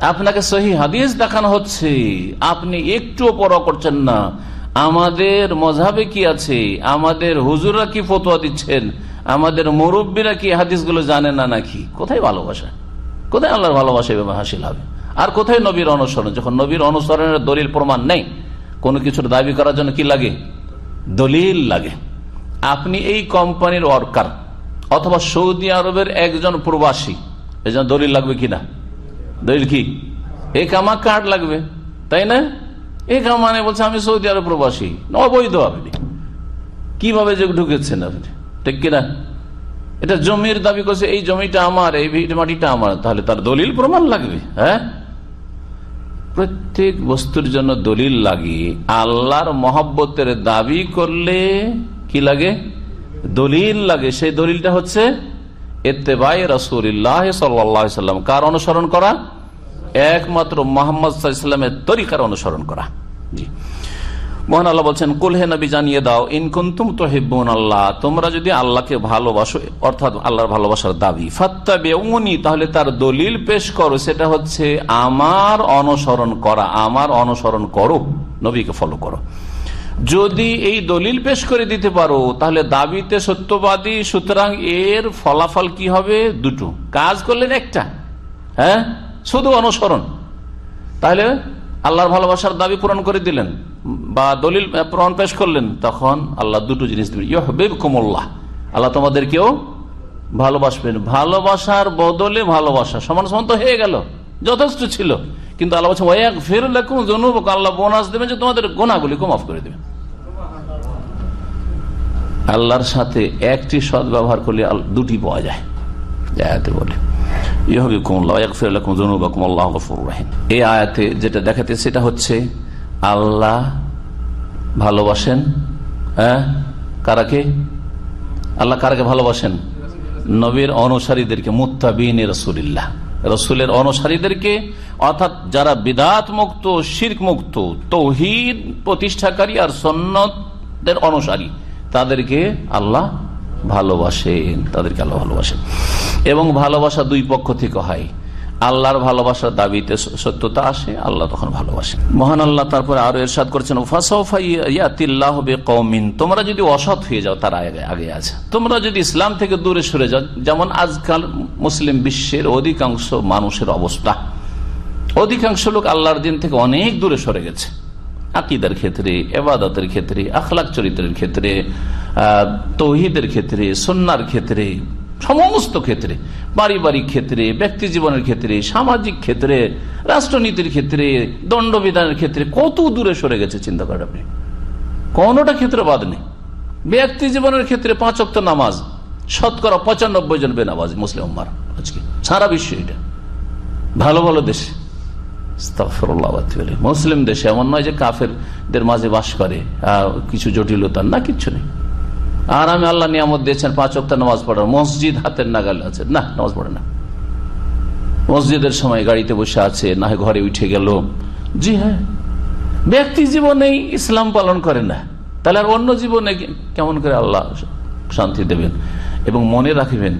আপনাকে সহি হাদিস দেখানো হচ্ছে। আপনি একটুও পর করছেন না। আমাদের মজাবে কি আছে? আমাদের হুজুরা কি ফতোয়া দিচ্ছেন? আমাদের মুরব্বীরা কি হাদিসগুলো জানে না নাকি? কোথায় ভালোবাসা? কোথায় আল্লাহর ভালোবাসা হাসিল হবে? আর কোথায় নবীর অনুসরণ? যখন নবীর অনুসরণের দলিল প্রমাণ নেই কোনো কিছুর দাবি করার জন্য কি লাগে? দলিল লাগে। আপনি এই কোম্পানির ওয়ার্কার অথবা সৌদি আরবের একজন প্রবাসী। এজন দলিল লাগবে কিনা দলিল কি? এ কামা কার্ড লাগবে, তাই না? এ কামানে বলছে, আমি সৌদি আরব প্রবাসী। অবৈধ আপনি। কীভাবে যে ঢুকেছেন আপনি? ঠিক কিনা? এটা জমির দাবি করছে, এই জমিটা আমার, এই মাটিটা আমার। তাহলে তার দলিল প্রমাণ লাগবে হ্যাঁ? প্রত্যেক বস্তুর জন্য দলিল লাগে। আল্লাহর মহাব্বতের দাবি করলে কি লাগে? দলিল লাগে। সেই দলিলটা হচ্ছে এতে এত্তেবাই রসুল্লাহ সাল্লাম। কার অনুসরণ করা? একমাত্র মোহাম্মদ তরিকার অনুসরণ করা। জি। মোহন আল্লাহ বলছেন কুলহে নবী, জানিয়ে দাও ইনকুন্তুম তো আল্লাহ, তোমরা যদি আল্লাহকে ভালোবাসো, অর্থাৎ আল্লাহর ভালোবাসার দাবি ফাত্তা বেউনি তাহলে তার দলিল পেশ করো, সেটা হচ্ছে আমার অনুসরণ করা, আমার অনুসরণ করো, নবীকে ফলো করো। যদি এই দলিল পেশ করে দিতে পারো, তাহলে দাবিতে সত্যবাদী, সুতরাং এর ফলাফল কি হবে? দুটো। কাজ করলেন একটা। হ্যাঁ? শুধু অনুসরণ। তাহলে আল্লাহর ভালোবাসার দাবি পূরণ করে দিলেন। বা দলিল প্রমাণ পেশ করলেন, তখন আল্লাহ দুটো জিনিস দেবেন। ইহবেব কুমল্লাহ আল্লাহ তোমাদেরকেও ভালোবাসবেন। ভালোবাসার বদলে ভালোবাসা। সমান সমান তো হয়ে গেল, যথেষ্ট ছিল। কিন্তু আল্লাহ বলছে ওয়াক ফের লেখুন জনুব আল্লাহ বোনাস দেবেন যে তোমাদের গোনাগুলিকে মাফ করে দেবেন। আল্লাহর সাথে একটি সৎ ব্যবহার করলে দুটি পাওয়া যায়। বলে এই আয়াতে যেটা দেখাতে, সেটা হচ্ছে আল্লাহ ভালোবাসেন হ্যাঁ? কারাকে? আল্লাহ কারাকে ভালোবাসেন? নবীর অনুসারীদেরকে, মুত্তাবিন রসুলিল্লাহ। রসুলের অনুসারীদেরকে, অর্থাৎ যারা বিদাত মুক্ত শির্ক মুক্ত তৌহিদ প্রতিষ্ঠাকারী আর সন্ন্যতের অনুসারী, তাদেরকে আল্লাহ ভালোবাসেন, তাদেরকে আল্লাহ ভালোবাসেন। এবং ভালোবাসা দুই পক্ষ থেকে হয়। আল্লাহর ভালোবাসার দাবিতে সত্যতা আসে, আল্লাহ তখন ভালোবাসে মহান আল্লাহ তারপরে আরও এরশাদ করছেন কৌমিন তোমরা যদি অসৎ হয়ে যাও, তার আগে আগে আছে। তোমরা যদি ইসলাম থেকে দূরে সরে যাও, যেমন আজকাল মুসলিম বিশ্বের অধিকাংশ মানুষের অবস্থা। অধিকাংশ লোক আল্লাহর দিন থেকে অনেক দূরে সরে গেছে। আকিদার ক্ষেত্রে, এবাদতের ক্ষেত্রে, আখলাক চরিত্রের ক্ষেত্রে তৌহিদের ক্ষেত্রে সন্ন্যার ক্ষেত্রে। সমস্ত ক্ষেত্রে, পারিবারিক ক্ষেত্রে, ব্যক্তি জীবনের ক্ষেত্রে, সামাজিক ক্ষেত্রে, রাষ্ট্রনীতির ক্ষেত্রে, দণ্ডবিধানের ক্ষেত্রে, কত দূরে সরে গেছে চিন্তা করেন আপনি? কোনটা ক্ষেত্রে বাদ নেই। ব্যক্তি জীবনের ক্ষেত্রে পাঁচ অক্ট নামাজ, শতকরা পঁচানব্বই জন বেনামাজ, মুসলিম আজকে। সারা বিশ্ব এটা। ভালো ভালো দেশে। মুসলিম দেশে এমন নয় যে কাফেরদের মাঝে বাস করে কিছু জটিলতা না, কিচ্ছু নেই। আর আমি আল্লাহ নিয়ামত দিয়েছেন, পাঁচ অক্টা নামাজ পড়ার। মসজিদ হাতের নাগালে আছে। না, নামাজ পড়ে না। মসজিদের সময় গাড়িতে বসে আছে, না ঘরে উঠে গেল। জি হ্যাঁ ব্যক্তি জীবনেই ইসলাম পালন করে না। তাহলে আর অন্য জীবনে কেমন করে আল্লাহ শান্তি দেবেন? এবং মনে রাখবেন,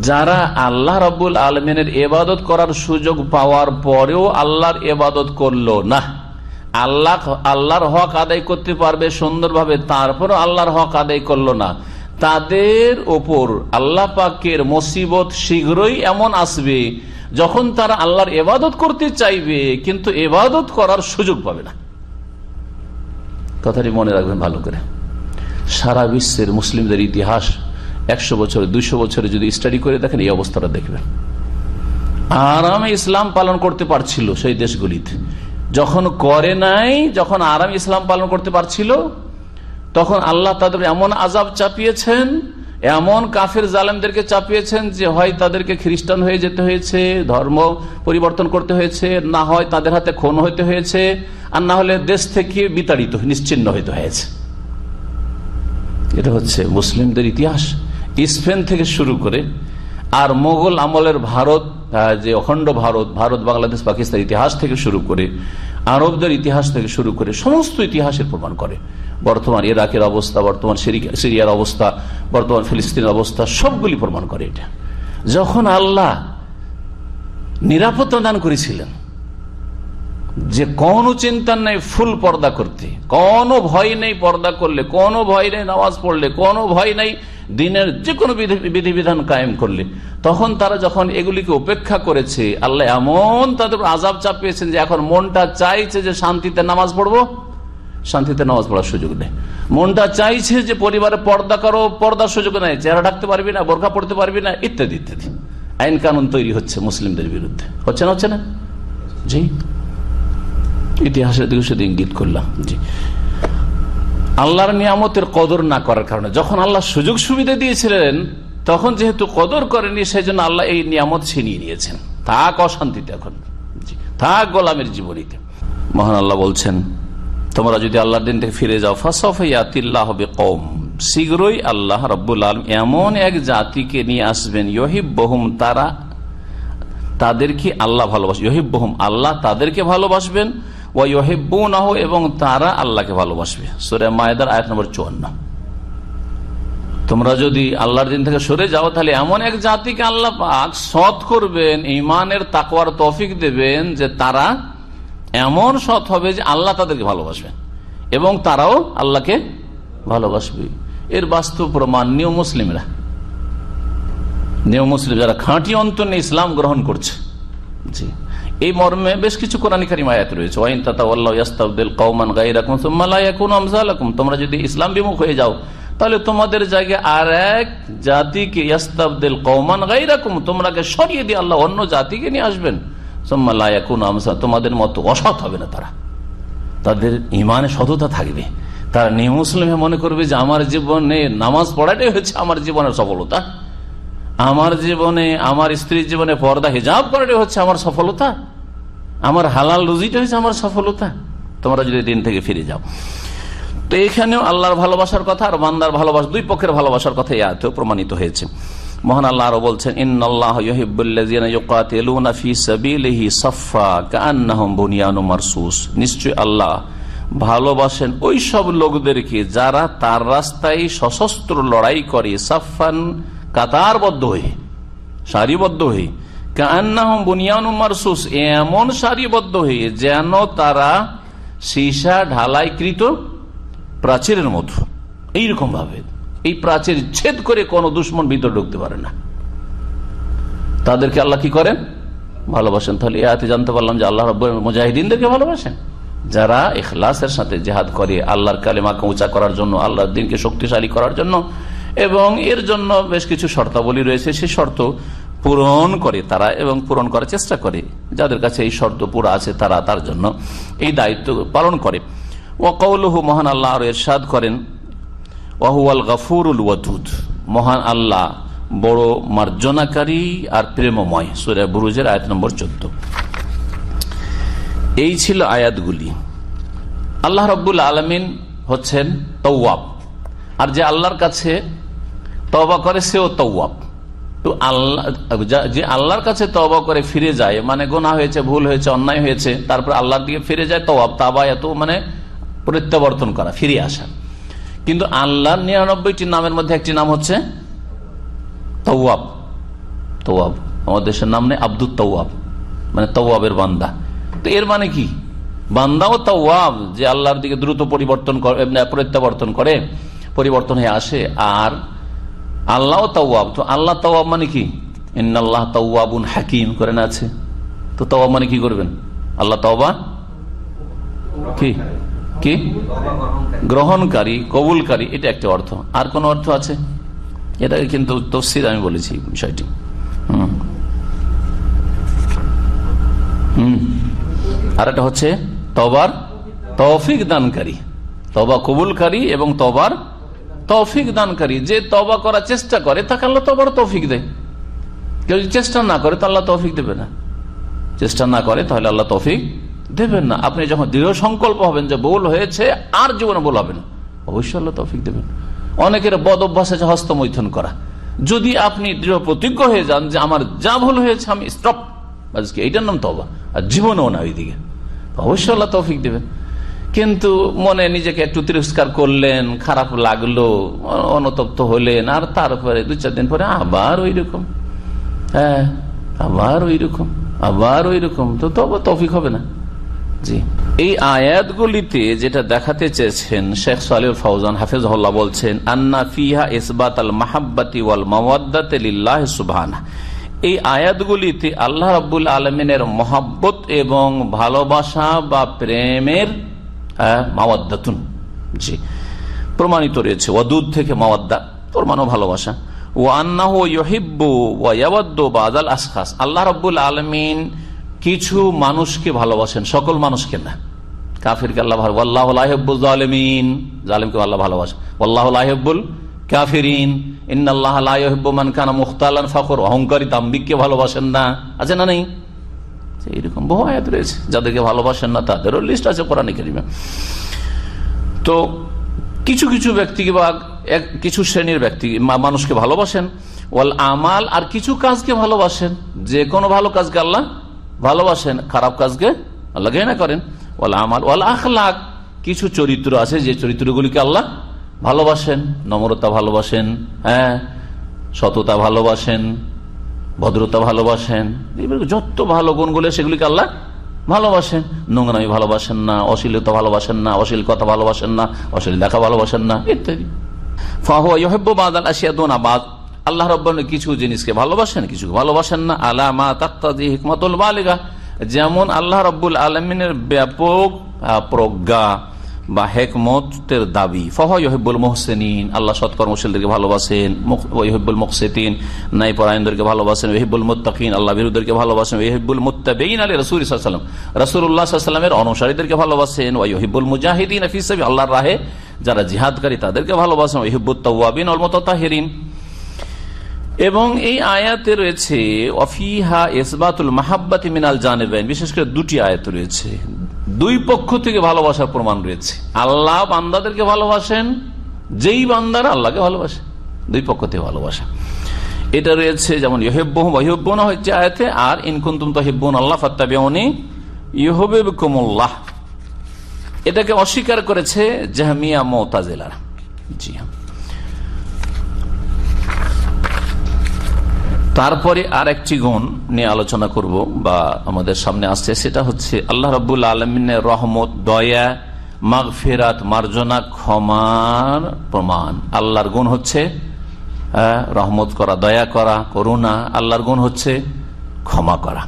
যারা আল্লাহ রব্বুল আলমিনের এবাদত করার সুযোগ পাওয়ার পরেও আল্লাহর এবাদত করল না। আল্লাহ আল্লাহর হক আদায় করতে পারবে সুন্দরভাবে, তারপরও আল্লাহর হক আদায় করল না। তাদের ওপর আল্লাহ পাকের মুসিবত শীঘ্রই এমন আসবে, যখন তারা আল্লাহর এবাদত করতে চাইবে, কিন্তু এবাদত করার সুযোগ পাবে না। কথাটি মনে রাখবেন ভালো করে। সারা বিশ্বের মুসলিমদের ইতিহাস একশো বছরে, দুইশো বছরে যদি স্টাডি করে দেখেন, এই অবস্থাটা দেখবেন। আরামে ইসলাম পালন করতে পারছিল সেই দেশগুলিতে। যখন করে নাই, যখন আরাম ইসলাম পালন করতে পারছিল, তখন আল্লাহ তাদের এমন আজাব চাপিয়েছেন, এমন কাফের জালেমদেরকে চাপিয়েছেন যে হয় তাদেরকে খ্রিস্টান হয়ে যেতে হয়েছে, ধর্ম পরিবর্তন করতে হয়েছে, না হয় তাদের হাতে খুন হইতে হয়েছে, আর না হলে দেশ থেকে বিতাড়িত, নিশ্চিন্ন হইতে হয়েছে। এটা হচ্ছে মুসলিমদের ইতিহাস। স্পেন থেকে শুরু করে আর মোগল আমলের ভারত যে অখণ্ড ভারত ভারত, বাংলাদেশ, পাকিস্তান ইতিহাস থেকে শুরু করে আরবদের ইতিহাস থেকে শুরু করে সমস্ত ইতিহাসের প্রমাণ করে। বর্তমান ইরাকের অবস্থা, বর্তমান সিরিয়ার অবস্থা, বর্তমান ফিলিস্তিনের অবস্থা, সবগুলি প্রমাণ করে এটা। যখন আল্লাহ নিরাপত্তা দান করেছিলেন, যে কোনো চিন্তা নেই ফুল পর্দা করতে, কোনো ভয় নেই পর্দা করলে, কোনো ভয় নেই নামাজ পড়লে, কোনো ভয় নেই দিনের যে কোনো বিধিবিধান কায়েম করলে। তখন তারা যখন এগুলিকে উপেক্ষা করেছে, আল্লাহ এমন তাদের আজাব চাপিয়েছেন যে এখন মনটা চাইছে যে শান্তিতে নামাজ পড়ব। শান্তিতে নামাজ পড়ার সুযোগ নেই। মনটা চাইছে যে পরিবারে পর্দা করো, পর্দার সুযোগ নেই। চেহারা ডাকতে পারবি না, বোরখা পড়তে পারবি না, ইত্যাদি ইত্যাদি। আইন কানুন তৈরি হচ্ছে মুসলিমদের বিরুদ্ধে। হচ্ছে না হচ্ছে না? জি। ইতিহাসের দিকে শুধু ইঙ্গিত করলাম, জি। আল্লাহর নিয়ামতের কদর না করার কারণে। যখন আল্লাহ সুযোগ সুবিধা দিয়েছিলেন, তখন যেহেতু কদর করেনি সেই জন্য আল্লাহ এই নিয়ামত ছিনিয়ে নিয়েছেন। থাক অশান্তিতে এখন। থাক গোলামের জীবনীতে। মহান আল্লাহ বলছেন, তোমরা যদি আল্লাহর দিন থেকে ফিরে যাও ফাসফাইয়াতিল্লাহ হবে কম শীঘ্রই আল্লাহ রব্বুল আলম এমন এক জাতিকে নিয়ে আসবেন ইহিব বহুম তারা তাদেরকে আল্লাহ ভালোবাসবে ইহিব বহুম আল্লাহ তাদেরকে ভালোবাসবেন এবং তারা আল্লাহকে ভালোবাসবে। সুরে মায়েদার আয়াত নম্বর চুয়ান্ন। তোমরা যদি আল্লাহর দিন থেকে সরে যাও, তাহলে এমন এক জাতিকে আল্লাহ পাক সৎ করবেন ইমানের তাকওয়ার তফিক দেবেন যে তারা এমন সৎ হবে যে আল্লাহ তাদেরকে ভালোবাসবেন এবং তারাও আল্লাহকে ভালোবাসবে। এর বাস্তব প্রমাণ নিয় মুসলিমরা। নিয় মুসলিম, যারা খাঁটি অন্তর ইসলাম গ্রহণ করছে। জি। এই মর্মে বেশ কিছু কোরআনিকারী মায়াত রয়েছে। ওয়াইন তাতাউল্লাহ কৌমান গাইরাকুম সুম্মালায়াকুন আমসালাকুম। তোমরা যদি ইসলাম বিমুখ হয়ে যাও, তাহলে তোমাদের জায়গায় কৌমান সরিয়ে দিয়ে আল্লাহ অন্য জাতিকে নিয়ে আসবেন। আমসা তোমাদের মতো অসৎ হবে না তারা। তাদের থাকবে। তারা মুসলিমে মনে করবে যে, আমার জীবনে নামাজ পড়াটাই হচ্ছে আমার জীবনের সফলতা। আমার জীবনে, আমার স্ত্রীর জীবনে পর্দা হিজাব করাটাই হচ্ছে আমার সফলতা। আমার হালাল রুজিটা হয়েছে আমার সফলতা। তোমরা যদি দিন থেকে ফিরে যাও। তো এখানেও আল্লাহর ভালোবাসার কথা আর বান্দার ভালোবাসা, দুই পক্ষের ভালোবাসার কথা এতেও প্রমাণিত হয়েছে। মহান আল্লাহ আরও বলছেন নিশ্চয় আল্লাহ ভালোবাসেন ওই সব লোকদেরকে যারা তার রাস্তায় সশস্ত্র লড়াই করে সাফান কাতারবদ্ধ হয়ে, সারিবদ্ধ হয়ে এমন সারিবদ্ধ হয়ে যেন তারা সীসা ঢালাইকৃত প্রাচীরের মতো এইরকম ভাবে এই প্রাচীর ছেদ করে কোন দুশ্মন ভিতরে ঢুকতে পারে না। তাদেরকে আল্লাহ কি করেন? ভালোবাসেন। তাহলে এতে জানতে পারলাম যে আল্লাহ রব মুজাহিদিনদেরকে ভালোবাসেন। যারা এখলাসের সাথে জেহাদ করে, আল্লাহর কালেমাকে উঁচা করার জন্য, আল্লাহর দিনকে শক্তিশালী করার জন্য, এবং এর জন্য বেশ কিছু শর্তাবলী রয়েছে। সেই শর্ত পূরণ করে তারা এবং পূরণ করার চেষ্টা করে। যাদের কাছে এই শর্ত পুরো আছে তারা তার জন্য এই দায়িত্ব পালন করে। ও কৌলহু মহান আল্লাহ আর এরশাদ করেন ওয়াহুয়াল গফুরুল ওয়াদুদ। মহান আল্লাহ বড় মার্জনাকারী আর প্রেমময়। সুরে বুরুজের আয়াত নম্বর চোদ্দ। এই ছিল আয়াতগুলি। আল্লাহ রব্বুল আলমিন হচ্ছেন তৌয়াব আর যে আল্লাহর কাছে তবা করে সেও তৌয়াব তো আল্লাহ, যে আল্লাহর কাছে তবা করে ফিরে যায় মানে গোনা হয়েছে, ভুল হয়েছে, অন্যায় হয়েছে, তারপর আল্লাহর দিকে ফিরে যায়, তওয়াব, তাবা এত মানে প্রত্যাবর্তন করা, ফিরে আসা। কিন্তু আল্লাহর নিরানব্বইটি নামের মধ্যে একটি নাম হচ্ছে তৌয়াব তৌয়াব আমাদের দেশের নাম নেই আব্দুল তৌয়াব মানে তৌয়াবের বান্দা। তো এর মানে কি? বান্দাও তৌয়াব যে আল্লাহর দিকে দ্রুত পরিবর্তন করে, প্রত্যাবর্তন করে, পরিবর্তন হয়ে আসে, আর আল্লাহ তওয়াব। তো আল্লাহ তওয়াব মানে কি? ইন্নাল্লাহ তওয়াবুন হাকিম করে না আছে। তো তওয়াব মানে কি করবেন? আল্লাহ তওবা? কি? কি? গ্রহণকারী, কবুলকারী, এটা একটা অর্থ। আর কোন অর্থ আছে? এটাকে কিন্তু তফসির আমি বলেছি বিষয়টি। আর এটা হচ্ছে, তবার তৌফিক দানকারী। তবা কবুলকারী এবং তবার তৌফিক দানকারী যে তবা করার চেষ্টা করে, তাকে আল্লাহ তবার তৌফিক দেয়। কেউ যদি চেষ্টা না করে তো আল্লাহ তৌফিক দেবে না। চেষ্টা না করে, তাহলে আল্লাহ তৌফিক দেবেন না। আপনি যখন দৃঢ় সংকল্প হবেন যে ভুল হয়েছে, আর জীবনে ভুল হবে না। অবশ্যই আল্লাহ তৌফিক দেবেন। অনেকের বদ অভ্যাস আছে হস্তমৈথন করা। যদি আপনি দৃঢ় প্রতিজ্ঞ হয়ে যান যে আমার যা ভুল হয়েছে, আমি স্টপ আজকে এইটার নাম তবা আর জীবনেও না ওইদিকে। অবশ্যই আল্লাহ তৌফিক দেবেন। কিন্তু মনে নিজেকে একটু তিরস্কার করলেন, খারাপ লাগল, অনতপ্ত হলেন, আর তারপরে দু চার দিন পরে আবার ওই রকম হ্যাঁ আবার ওই রকম আবার ওই রকম তো তবে তফিক হবে না। জি। এই আয়াতগুলিতে যেটা দেখাতে চেয়েছেন শেখ সালিউল ফৌজান হাফিজ বলছেন, আন্না ফিহা ইসবাত আল মাহাব্বাতি ওয়াল মাওয়াদ্দাতিল্লাহ সুবহান এই আয়াতগুলিতে আল্লাহ রাব্বুল আলমিনের মহাব্বত এবং ভালোবাসা বা প্রেমের মাওয়াদ্দাতুন। জি। প্রমাণিত রয়েছে। ওদুদ থেকে মাওয়াদ্দা। প্রমাণও ভালোবাসা। ও আন্নাহ ইহিব্বু ওয়াবাদ্দু বাদাল আসখাস। আল্লাহ রাব্বুল আলমিন কিছু মানুষকে ভালোবাসেন, সকল মানুষকে না। কাফিরকে আল্লাহ ভালো আল্লাহ আল্লাহবুল জালেমিন। জালেমকে আল্লাহ ভালোবাসেন আল্লাহ আল্লাহবুল কাফিরিন। ইন্নআল্লাহ মান কানা মুখতালান ফাকর অহংকারী তাম্বিককে ভালোবাসেন না। আছে না নেই? এইরকম বহু আয়াত রয়েছে। যাদেরকে ভালোবাসেন না, তাদেরও লিস্ট আছে কোরআন কেরিমে। তো কিছু কিছু ব্যক্তিকে বা কিছু শ্রেণির ব্যক্তি মানুষকে ভালোবাসেন। ওয়াল আমাল, আর কিছু কাজকে ভালোবাসেন। যে কোনো ভালো কাজকে আল্লাহ ভালোবাসেন, খারাপ কাজকে আল্লাহ ঘৃণা করেন। ওয়াল আমাল, ওয়াল আখলাক, কিছু চরিত্র আছে, যে চরিত্রগুলিকে আল্লাহ ভালোবাসেন। নম্রতা ভালোবাসেন হ্যাঁ সততা ভালোবাসেন ভদ্রতা ভালোবাসেন। যত ভালো গুণগুলো সেগুলিকে আল্লাহ ভালোবাসেন। নোংরামি ভালোবাসেন না, অশ্লীলতা ভালোবাসেন না, অশ্লীল কথা ভালোবাসেন না, অশ্লীল দেখা ভালোবাসেন না, ইত্যাদি। ফাহুয়াদ আসিয়া দোনা বাদ। আল্লাহ রব্বান কিছু জিনিসকে ভালোবাসেন কিছু ভালোবাসেন না। আলামা তাক্তাদি হিকমতুল বালিগা। যেমন আল্লাহ রব্বুল আলমিনের ব্যাপক প্রজ্ঞা। বা হেকমতের দাবি। ফহিবুল মোহসেনিন, আল্লাহ সৎকর্মশীলদেরকে ভালোবাসেন ওহিবুল মোকসেতিন নাই পরায়ণদেরকে ভালোবাসেন ওহিবুল মুত্তাকিন, আল্লাহ বিরুদ্ধকে ভালোবাসেন ওহিবুল মুত্তাবেইন আলী রসুল সাল্লাম রসুল্লাহামের অনুসারীদেরকে ভালোবাসেন ওহিবুল মুজাহিদিন ফিসাবি আল্লাহর রাহে যারা জিহাদকারী তাদেরকে ভালোবাসেন ওহিবুল তওয়াবিন অলমতাহিরিন এবং এই আয়াতে রয়েছে অফিহা ইসবাতুল মাহাব্বাতি মিনাল জানেবেন বিশেষ করে দুটি আয়াত রয়েছে। দুই পক্ষ থেকে ভালোবাসার প্রমাণ রয়েছে। আল্লাহ বান্দাদেরকে ভালোবাসেন, যেই বান্দারা আল্লাহকে ভালোবাসে, দুই পক্ষ থেকে ভালোবাসা। এটা রয়েছে যেমন ইহেব্বনা হচ্ছে আয়াতে, আর ইনকুন্তুম তো হেব্বন আল্লাহ ফাত্তাবিউনি ইহবেবকুমুল্লাহ এটাকে অস্বীকার করেছে জাহামিয়া মোতাজেলার। জি হ্যাঁ। তারপরে আর একটি গুণ নিয়ে আলোচনা করব বা আমাদের সামনে আসছে, সেটা হচ্ছে আল্লাহ রবুল আলমিনের রহমত, দয়া মাগ ফেরাত মার্জনা, ক্ষমার প্রমাণ। আল্লাহর গুণ হচ্ছে রহমত করা, দয়া করা, করুণা। আল্লাহর গুণ হচ্ছে, ক্ষমা করা।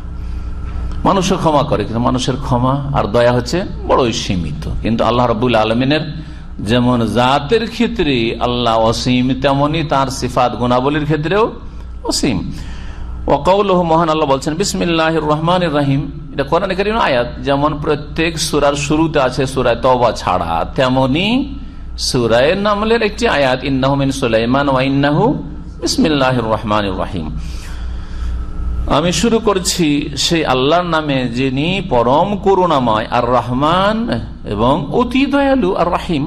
মানুষও ক্ষমা করে, কিন্তু মানুষের ক্ষমা আর দয়া হচ্ছে বড়ই সীমিত। কিন্তু আল্লাহ রবুল আলমিনের যেমন জাতের ক্ষেত্রে আল্লাহ অসীম, তেমনি তার সিফাত, গুণাবলীর ক্ষেত্রেও অসীম ওকাউলহ মহান আল্লাহ বলছেন বিসমিল্লাহ রহমান রাহিম। এটা কোরআন কারিম আয়াত। যেমন প্রত্যেক সুরার শুরুতে আছে সুরায় তবা ছাড়া, তেমনি সুরায় নামলের একটি আয়াত ইন্নাহমিন সুলাইমান ওয়াইন্নাহু বিসমিল্লাহ রহমান রাহিম। আমি শুরু করছি সেই আল্লাহর নামে, যিনি পরম করুণাময় আর রহমান এবং অতি দয়ালু আর রাহিম।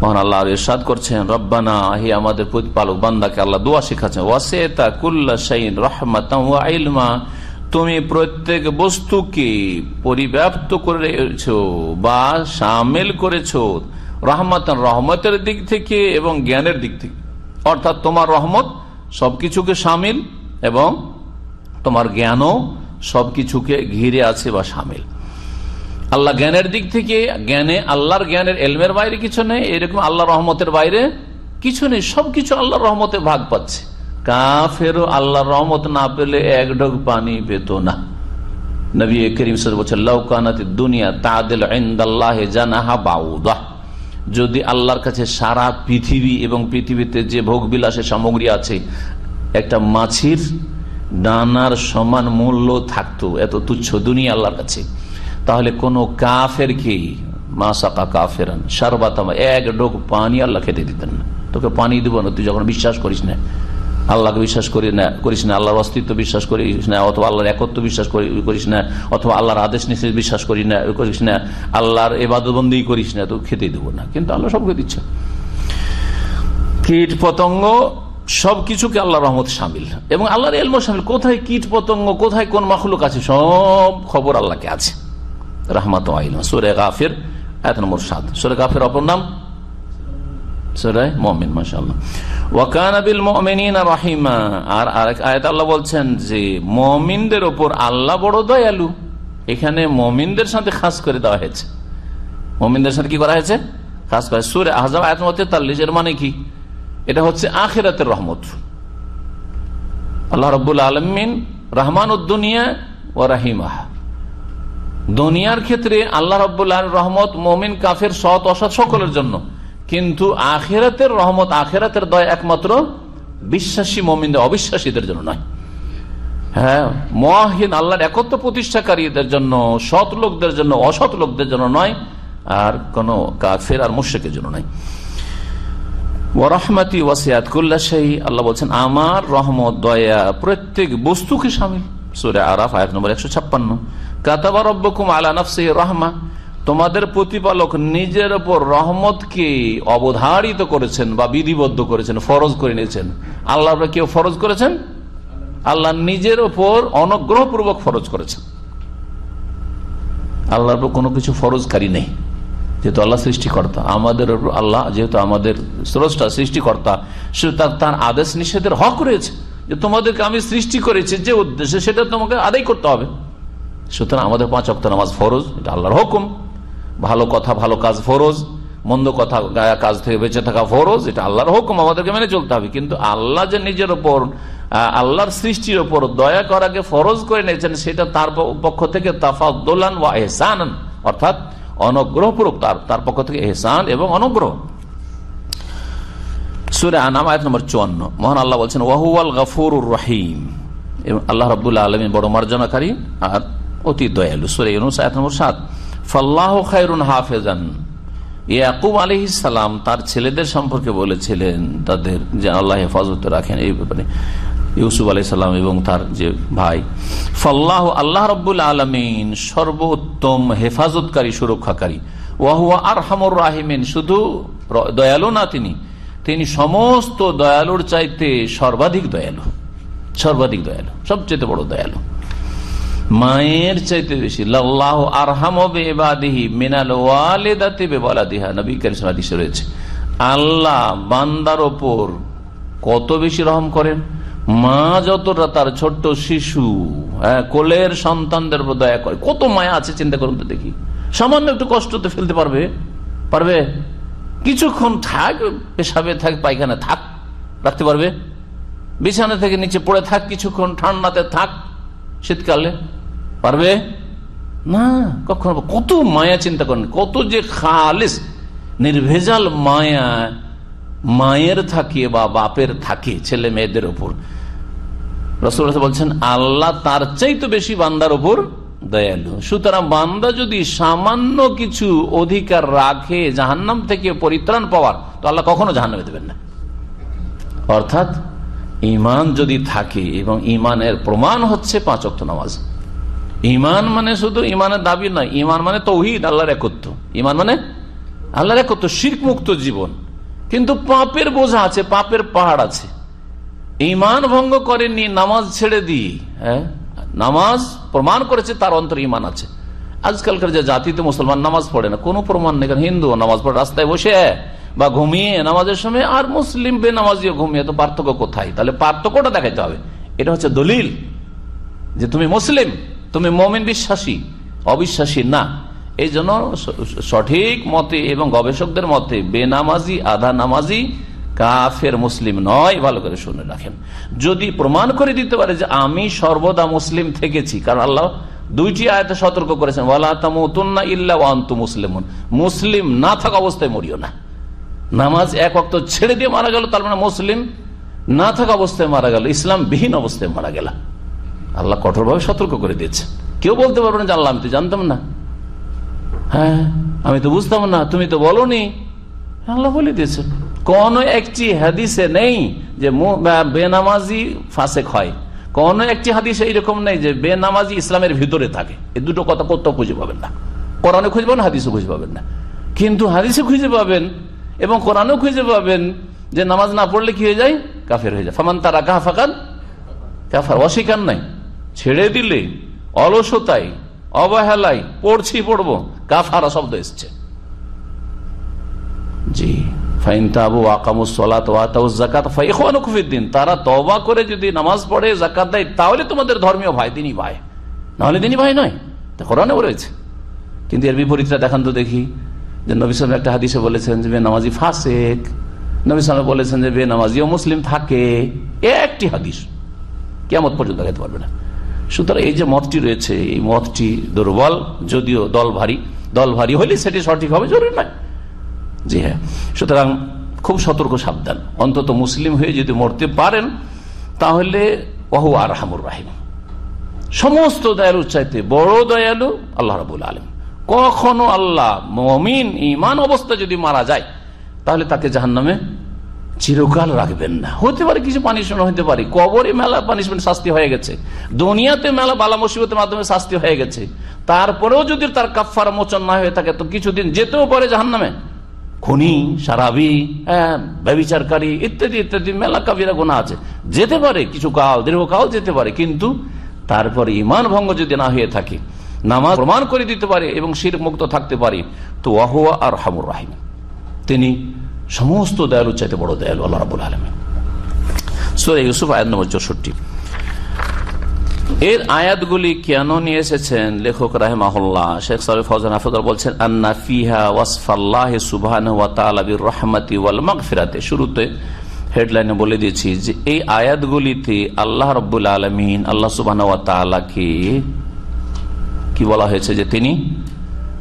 মহান আল্লাহ ইরশাদ করছেন, রব্বানা, হি আমাদের প্রতিপালক, বান্দাকে আল্লাহ দোয়া শিখাচ্ছেন। ওয়াসেতা কুল্লা শাইন রহমাতা ইলমা। তুমি প্রত্যেক বস্তুকে পরিব্যাপ্ত করেছ বা সামিল করেছ রহমত রহমতের দিক থেকে এবং জ্ঞানের দিক থেকে। অর্থাৎ তোমার রহমত সবকিছুকে সামিল এবং তোমার জ্ঞানও সবকিছুকে ঘিরে আছে বা সামিল। আল্লাহ জ্ঞানের দিক থেকে, জ্ঞানে আল্লাহর জ্ঞানের এলমের বাইরে কিছু নেই, এরকম আল্লাহ রহমতের বাইরে কিছু নেই, সবকিছু আল্লাহর রহমতে ভাগ পাচ্ছে। কাফেরও আল্লাহর রহমত না পেলে এক পানি পেত না। নবী করিম বলছে লৌকানাতি দুনিয়া তাদেল জানাহা বাউদাহ যদি আল্লাহর কাছে সারা পৃথিবী এবং পৃথিবীতে যে ভোগ বিলাসের সামগ্রী আছে, একটা মাছির ডানার সমান মূল্য থাকতো, এত তুচ্ছ দুনিয়া আল্লাহর কাছে। তাহলে কোন কাফের কি? মাসাকা কাফেরান। সারবাতাম এক ডোক পানি আল্লাহ খেতে দিতেন না। তোকে পানি দিব না, তুই যখন বিশ্বাস করিস না, আল্লাহকে বিশ্বাস করি না, করিস না, আল্লাহর অস্তিত্ব বিশ্বাস করিস না, অথবা আল্লাহর একত্র বিশ্বাস করিস না, অথবা আল্লাহর আদেশ নিষেধ বিশ্বাস করি না, করিস না, আল্লাহর এবাদবন্দি করিস না তো খেতে দেবো না। কিন্তু আল্লাহ সবকে দিচ্ছে। কীট পতঙ্গ সবকিছুকে আল্লাহ রহমত সামিল। এবং আল্লাহর এলম সামিল। কোথায় কীট পতঙ্গ, কোথায় কোন মাখলুক আছে, সব খবর আল্লাহকে আছে। রহমাত সুরে গাফির এত নম্বর সাত সুরে গাফির অপর নাম? আর বলছেন যে, মমিনদের আল্লাহ বড় এখানে মমিনদের সাথে করে দেওয়া হয়েছে। মমিনদের সাথে কি করা হয়েছে? মানে কি? এটা হচ্ছে আখেরাতের রহমত। আল্লাহ রব্বুল আলমিন রহমান উদ্দুনিয়া ও রাহিমাহ। দুনিয়ার ক্ষেত্রে আল্লাহ রব্বুল্লাহ রহমত মমিন, কাফের, সৎ, অসৎ সকলের জন্য। কিন্তু আখেরাতের রহমত, আখেরাতের দয় একমাত্র বিশ্বাসী মমিনদের, অবিশ্বাসীদের জন্য নয়। হ্যাঁ মহাহীন আল্লাহর একত্র প্রতিষ্ঠাকারীদের জন্য, সৎ লোকদের জন্য, অসৎ লোকদের জন্য নয়, আর কোন কাফের আর মুশেকের জন্য নয়। ওরহমাতি ওয়াসিয়াত কুল্লা সেই আল্লাহ বলছেন, আমার রহমত, দয়া প্রত্যেক বস্তুকে সামিল। সুরে আরাফ, আয়াত নম্বর একশো ছাপ্পান্ন। তোমাদের প্রতিপালক নিজের ওপর রহমতকে অবধারিত করেছেন বা বিধিবদ্ধ করেছেন, ফরজ করে নিয়েছেন। আল্লাহ কেউ ফরজ করেছেন? আল্লাহ নিজের ওপর অনুগ্রহপূর্বক ফরজ করেছেন। আল্লাহর উপর কোনো কিছু ফরজকারী নেই। যেহেতু আল্লাহ সৃষ্টিকর্তা, আমাদের আল্লাহ যেহেতু আমাদের স্রষ্টা, সৃষ্টিকর্তা, সে তার আদেশ নিষেধের হক রয়েছে। যে তোমাদেরকে আমি সৃষ্টি করেছি, যে উদ্দেশ্যে সেটা তোমাকে আদায় করতে হবে। সুতরাং আমাদের পাঁচ অক্ট নামাজ ফরজ, এটা আল্লাহর হুকুম। ভালো কথা, ভালো কাজ ফরজ, মন্দ কথা, গায়া কাজ থেকে বেঁচে থাকা ফরজ, এটা আল্লাহর হুকুম, আমাদেরকে মেনে চলতে হবে। কিন্তু আল্লাহ যে নিজের ওপর আল্লাহর সৃষ্টির ওপর দয়া করাকে ফরজ করে নিয়েছেন, সেটা তার পক্ষ থেকে তাফাদ্দোলান ওয়া এহসান অর্থাৎ অনগ্রহপূর্বক তার তার পক্ষ থেকে এহসান এবং অনুগ্রহ। সুরে আনাম আয়াত নম্বর চুয়ান্ন। মহান আল্লাহ বলছেন ওয়াহুয়াল গফুর রহিম। এবং আল্লাহ রবুল্লাহ আলমী বড় মার্জনাকারী, আর অতি দয়ালু। সাত। ফাল্লাহ খায়রুন হাফেজান। ইয়াকুব আলি সালাম তার ছেলেদের সম্পর্কে বলেছিলেন তাদের যে আল্লাহ হেফাজত রাখেন এই ব্যাপারে। ইউসুফ আলি সাল্লাম এবং তার যে ভাই। ফল্লাহ আল্লাহ রব্বুল আলমিন সর্বোত্তম হেফাজতকারী, সুরক্ষাকারী। ওয়াহুয়া আর হামর রাহিমিন, শুধু দয়ালু না তিনি তিনি সমস্ত দয়ালুর চাইতে সর্বাধিক দয়ালু। সর্বাধিক দয়ালু, সবচেয়ে বড় দয়ালু। মায়ের চাইতে বেশি, লাল্লাহ আরহাম বেবাদিহি মিনাল ওয়ালেদাতে বেবালাদিহা নবী কারিস রয়েছে, আল্লাহ বান্দার ওপর কত বেশি রহম করেন? মা যতটা তার ছোট্ট শিশু হ্যাঁ কোলের সন্তানদের দয়া করে, কত মায়া আছে চিন্তা করুন তো দেখি। সামান্য একটু কষ্ট তো ফেলতে পারবে? পারবে? কিছুক্ষণ থাক, পেশাবে থাক পায়খানা থাক, রাখতে পারবে? বিছানা থেকে নিচে পড়ে থাক কিছুক্ষণ, ঠান্ডাতে থাক। শীতকালে? পারবে? না। কখনো কত মায়া চিন্তা করেন। কত যে খালিস, নির্ভেজাল মায়া মায়ের থাকে বা বাপের থাকে ছেলে মেয়েদের ওপর রসুল বলছেন, আল্লাহ তার চাইতে বেশি বান্দার ওপর দয়ালু। সুতরাং বান্দা যদি সামান্য কিছু অধিকার রাখে, জাহান্নাম থেকে পরিত্রাণ পাওয়ার, তো আল্লাহ কখনো জাহান্নামে দেবেন না। অর্থাৎ ইমান যদি থাকে এবং ইমানের প্রমাণ হচ্ছে পাঁচ অক্ট নামাজ। ইমান মানে শুধু ইমানের দাবি নয় ইমান মানে তৌহিদ, আল্লাহর একত্র ইমান মানে আল্লাহর একত্র শির্ক মুক্ত জীবন। কিন্তু পাপের বোঝা আছে, পাপের পাহাড় আছে। ইমান ভঙ্গ করেনি নামাজ ছেড়ে দিয়ে হ্যাঁ? নামাজ প্রমাণ করেছে তার অন্তর ইমান আছে। আজকালকার যে জাতিতে মুসলমান নামাজ পড়ে না, কোনো প্রমাণ নেই, কারণ হিন্দু নামাজ পড়ে, রাস্তায় বসে। বা ঘুমিয়ে নামাজের সময়, আর মুসলিম বে নামাজিও ঘুমিয়ে, তো পার্থক্য কোথায়? তাহলে পার্থক্যটা দেখাইতে হবে। এটা হচ্ছে দলিল যে তুমি মুসলিম, তুমি মমিন বিশ্বাসী, অবিশ্বাসী না। এই জন্য সঠিক মতে এবং গবেষকদের মতে বেনামাজি, আধা নামাজি কাফের মুসলিম নয়, ভালো করে শুনে রাখেন। যদি প্রমাণ করে দিতে পারে যে আমি সর্বদা মুসলিম থেকেছি, কারণ আল্লাহ দুইটি আয়তে সতর্ক করেছেন ওয়ালাতুন্না ইল্লা ওয়ান্তু মুসলিম মুসলিম না থাকা অবস্থায় মরিও না। নামাজ এক অক্ত ছেড়ে দিয়ে মারা গেল, তার মানে মুসলিম না থাকা অবস্থায় মারা গেল ইসলাম বিহীন অবস্থায় মারা গেল। আল্লাহ কঠোরভাবে সতর্ক করে দিয়েছে কেউ বলতে পারবে না আল্লাহ, আমি তো জানতাম না। হ্যাঁ আমি তো বুঝতাম না, তুমি তো বলনি। আল্লাহ বলে দিয়েছে কোন একটি হাদিসে নেই যে বেনামাজি ফাঁসেক হয়। কোন একটি হাদিসে এইরকম নেই যে বেনামাজি ইসলামের ভিতরে থাকে। এই দুটো কথা কোথাও খুঁজে পাবেন না। কোরআনে খুঁজে পাবেন হাদিসে খুঁজে পাবেন না। কিন্তু হাদিসে খুঁজে পাবেন এবং কোরআনেও খুঁজে পাবেন যে নামাজ না পড়লে কি হয়ে যায়? কাফের হয়ে যায়। ফামান তারা কাহা ফাঁকান কাফার। অস্বীকার নাই। ছেড়ে দিলে অলসতাই অবহেলাই পড়ছি, পড়ব, কাফারা শব্দ এসছে। জি। ফাইন তাবু আকামুস সলাত ওয়াতাউ যাকাত। ফাইখানুকুফিদ্দিন তারা তওবা করে যদি নামাজ পড়ে, যাকাত দেয়, তাহলে তোমাদের ধর্মীয় ভাই দিনই ভাই। নাহলে দিনই ভাই নয়। কোরআনেও রয়েছে। কিন্তু এর বিপরীতটা দেখান তো দেখি। যে নবী সালাম একটা হাদিসে বলেছেন যে বেনামাজি ফাসেক। নবী সালাম বলেছেন যে বেনামাজিও মুসলিম থাকে। একটি হাদিস। কেমন পর্যন্ত দেখাতে পারবে না। সুতরাং এই যে মতটি রয়েছে, এই মতটি দুর্বল, যদিও দল ভারী। দল ভারী হলে সেটি সঠিক হবে, জরুরি নয়। জি হ্যাঁ। সুতরাং খুব সতর্ক সাবধান। অন্তত মুসলিম হয়ে যদি মরতে পারেন, তাহলে ওহু আর রাহিম। সমস্ত দয়ালু চাইতে বড় দয়ালু আল্লাহ রাবুল আলম কখনো আল্লাহ মমিন ইমান অবস্থা যদি মারা যায়, তাহলে তাকে জাহান নামে চিরকাল রাখবেন না। হতে পারে কিছু পানিশমেন্ট হতে পারে। কবরে মেলা পানিশমেন্ট শাস্তি হয়ে গেছে। দুনিয়াতে মেলা বালা মুসিবতের মাধ্যমে শাস্তি হয়ে গেছে। তারপরেও যদি তার কাফার মোচন না হয়ে থাকে, তো কিছুদিন যেতেও পারে জাহান নামে খুনি, সারাবি হ্যাঁ ব্যবিচারকারী ইত্যাদি ইত্যাদি, মেলা কাবিরা গোনা আছে। যেতে পারে, কিছু কাল, দীর্ঘকাল যেতে পারে, কিন্তু তারপর ইমান ভঙ্গ যদি না হয়ে থাকে নামাজ প্রমাণ করে দিতে পারে এবং শির মুক্ত থাকতে পারে। তো ওয়াহুয়া আর হামুর রাহিম। তিনি সমস্ত দয়ালু চাইতে বড় দয়ালু, আল্লাহ রাবুল আলমী ইউসুফ, আয়াত নম্বর চৌষট্টি। এর আয়াতগুলি কেন নিয়ে এসেছেন? লেখক রাহেমাহুল্লাহ, শেখ সারিফ ফজান হাফিজ বলছেন, আন্না ফিহা ওয়াসফাল্লাহ সুবহান ওয়া তাআলা বির রহমাতি ওয়াল মাগফিরাতে। শুরুতে হেডলাইনে বলে দিয়েছি যে, এই আয়াতগুলিতে আল্লাহ রব্বুল আলমিন, আল্লাহ সুবাহ তালাকে কি বলা হয়েছে যে তিনি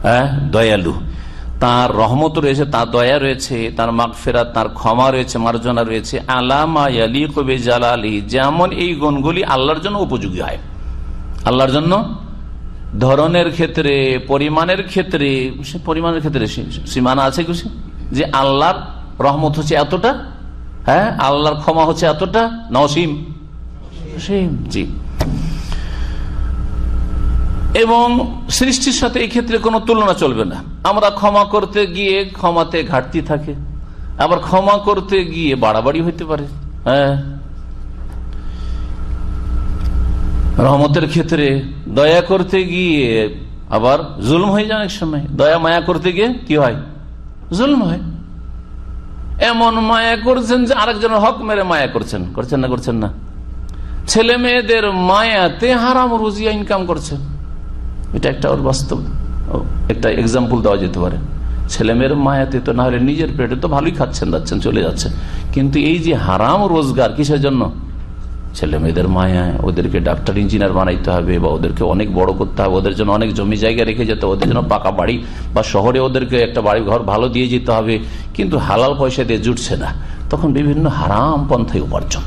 হ্যাঁ দয়ালু। তার রহমত রয়েছে, তার দয়া রয়েছে, তার মাগফেরাত, তার ক্ষমা রয়েছে, মার্জনা রয়েছে। কবে যেমন এই গুণগুলি আল্লাহর জন্য উপযোগী হয়। আল্লাহর জন্য? ধরনের ক্ষেত্রে, পরিমাণের ক্ষেত্রে পরিমাণের ক্ষেত্রে সীমানা আছে কিছু যে আল্লাহর রহমত হচ্ছে এতটা হ্যাঁ আল্লাহর ক্ষমা হচ্ছে এতটা নসীম, জি। এবং সৃষ্টির সাথে এই ক্ষেত্রে কোনো তুলনা চলবে না। আমরা ক্ষমা করতে গিয়ে ক্ষমাতে ঘাটতি থাকে। আবার ক্ষমা করতে গিয়ে বাড়াবাড়ি হইতে পারে। হ্যাঁ। রহমতের ক্ষেত্রে দয়া করতে গিয়ে আবার জুলম হয়ে যায় অনেক সময়। দয়া মায়া করতে গিয়ে কি হয়? জুলম হয়। এমন মায়া করছেন যে আরেকজনের হক মেরে মায়া করছেন। করছেন না করছেন না। ছেলে মেয়েদের মায়াতে হারাম রুজিয়া ইনকাম করছেন। এটা একটা ওর বাস্তব একটা এক্সাম্পল দেওয়া যেতে পারে। ছেলেমেয়ের মায়াতে তো না হলে নিজের পেটে তো ভালোই খাচ্ছেন যাচ্ছেন চলে যাচ্ছে। কিন্তু এই যে হারাম রোজগার কিসের জন্য? ছেলে মেয়েদের মায়ায় ওদেরকে ডাক্তার ইঞ্জিনিয়ার বানাইতে হবে বা ওদেরকে অনেক বড় করতে হবে, ওদের জন্য অনেক জমি জায়গা রেখে যেতে ওদের জন্য পাকা বাড়ি বা শহরে ওদেরকে একটা বাড়ি ঘর ভালো দিয়ে যেতে হবে, কিন্তু হালাল পয়সা দিয়ে জুটছে না। তখন বিভিন্ন হারাম পন্থায় উপার্জন।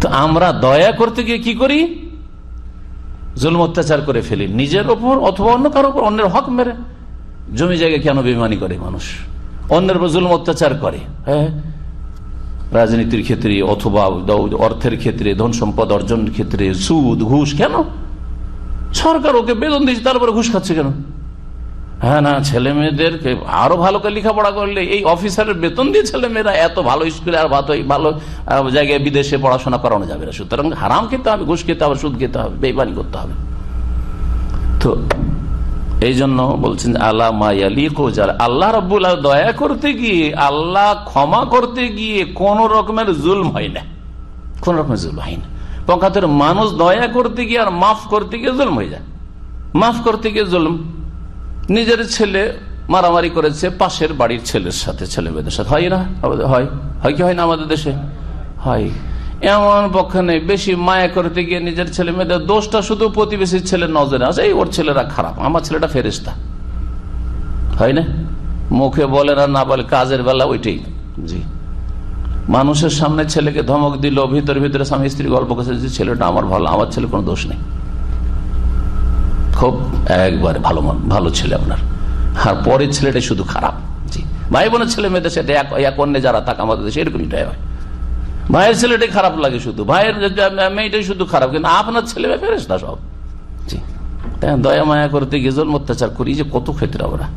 তো আমরা দয়া করতে গিয়ে কি করি? জুলম অত্যাচার করে ফেলি, নিজের ওপর অথবা অন্য কারও ওপর অন্যের হক মেরে। জমি জায়গায় কেন বেমানি করে মানুষ? অন্যের উপর জুলম অত্যাচার করে হ্যাঁ? রাজনীতির ক্ষেত্রে অথবা অর্থের ক্ষেত্রে, ধন সম্পদ অর্জনের ক্ষেত্রে, সুদ, ঘুষ, কেন? সরকার ওকে বেতন দিয়েছে তারপরে ঘুষ খাচ্ছে কেন? হ্যাঁ না ছেলে মেয়েদেরকে আরও ভালো করে লেখাপড়া করলে এই অফিসারের বেতন দিয়ে ছেলে মেয়েরা এত ভালো স্কুলে আর ভালো ভালো জায়গায় বিদেশে পড়াশোনা করানো যাবে না। সুতরাং হারাম খেতে হবে, ঘুষ খেতে হবে, সুদ খেতে হবে বেবানি করতে হবে। তো এই জন্য বলছেন আল্লাহ মায়ালি কোজাল আল্লাহ রব্বুল দয়া করতে গিয়ে, আল্লাহ ক্ষমা করতে গিয়ে কোন রকমের জুলম হয় না। কোন রকমের জুলম হয় না। পক্ষাতের মানুষ দয়া করতে গিয়ে আর মাফ করতে গিয়ে জুলম হয়ে যায়। মাফ করতে গিয়ে জুলম। নিজের ছেলে মারামারি করেছে, পাশের বাড়ির ছেলের সাথে, ছেলে মেয়েদের সাথে। হয় না? হয়। হয় কি, হয় না আমাদের দেশে? হয়। এমন পক্ষে নেই। বেশি মায়া করতে গিয়ে নিজের ছেলে মেয়েদের দোষটা শুধু প্রতিবেশীর ছেলের নজরে আছে এই ওর ছেলেরা খারাপ। আমার ছেলেটা ফেরেস্তা হয় না? মুখে বলে না না বলে। কাজের বেলা ওইটাই। জি। মানুষের সামনে ছেলেকে ধমক দিল, ভিতরে ভিতরে স্বামী স্ত্রী গল্প করছে যে, ছেলেটা আমার ভালো, আমার ছেলে কোনো দোষ নেই। খুব একবারে ভালো মন, ভালো ছেলে আপনার। আর পরের ছেলেটাই শুধু খারাপ। জি। ভাই বোনের ছেলে মেয়েদের সেটা এক অন্যে যারা থাকে, আমাদের দেশে এরকমটাই হয়। ভাইয়ের ছেলেটাই খারাপ লাগে শুধু। ভাইয়ের মেয়েটাই শুধু খারাপ, কিন্তু আপনার ছেলে মেয়ে ফেরেস না সব। জি। দয়া মায়া করতে গিয়ে অত্যাচার করি। যে কত ক্ষেত্রে আমরা।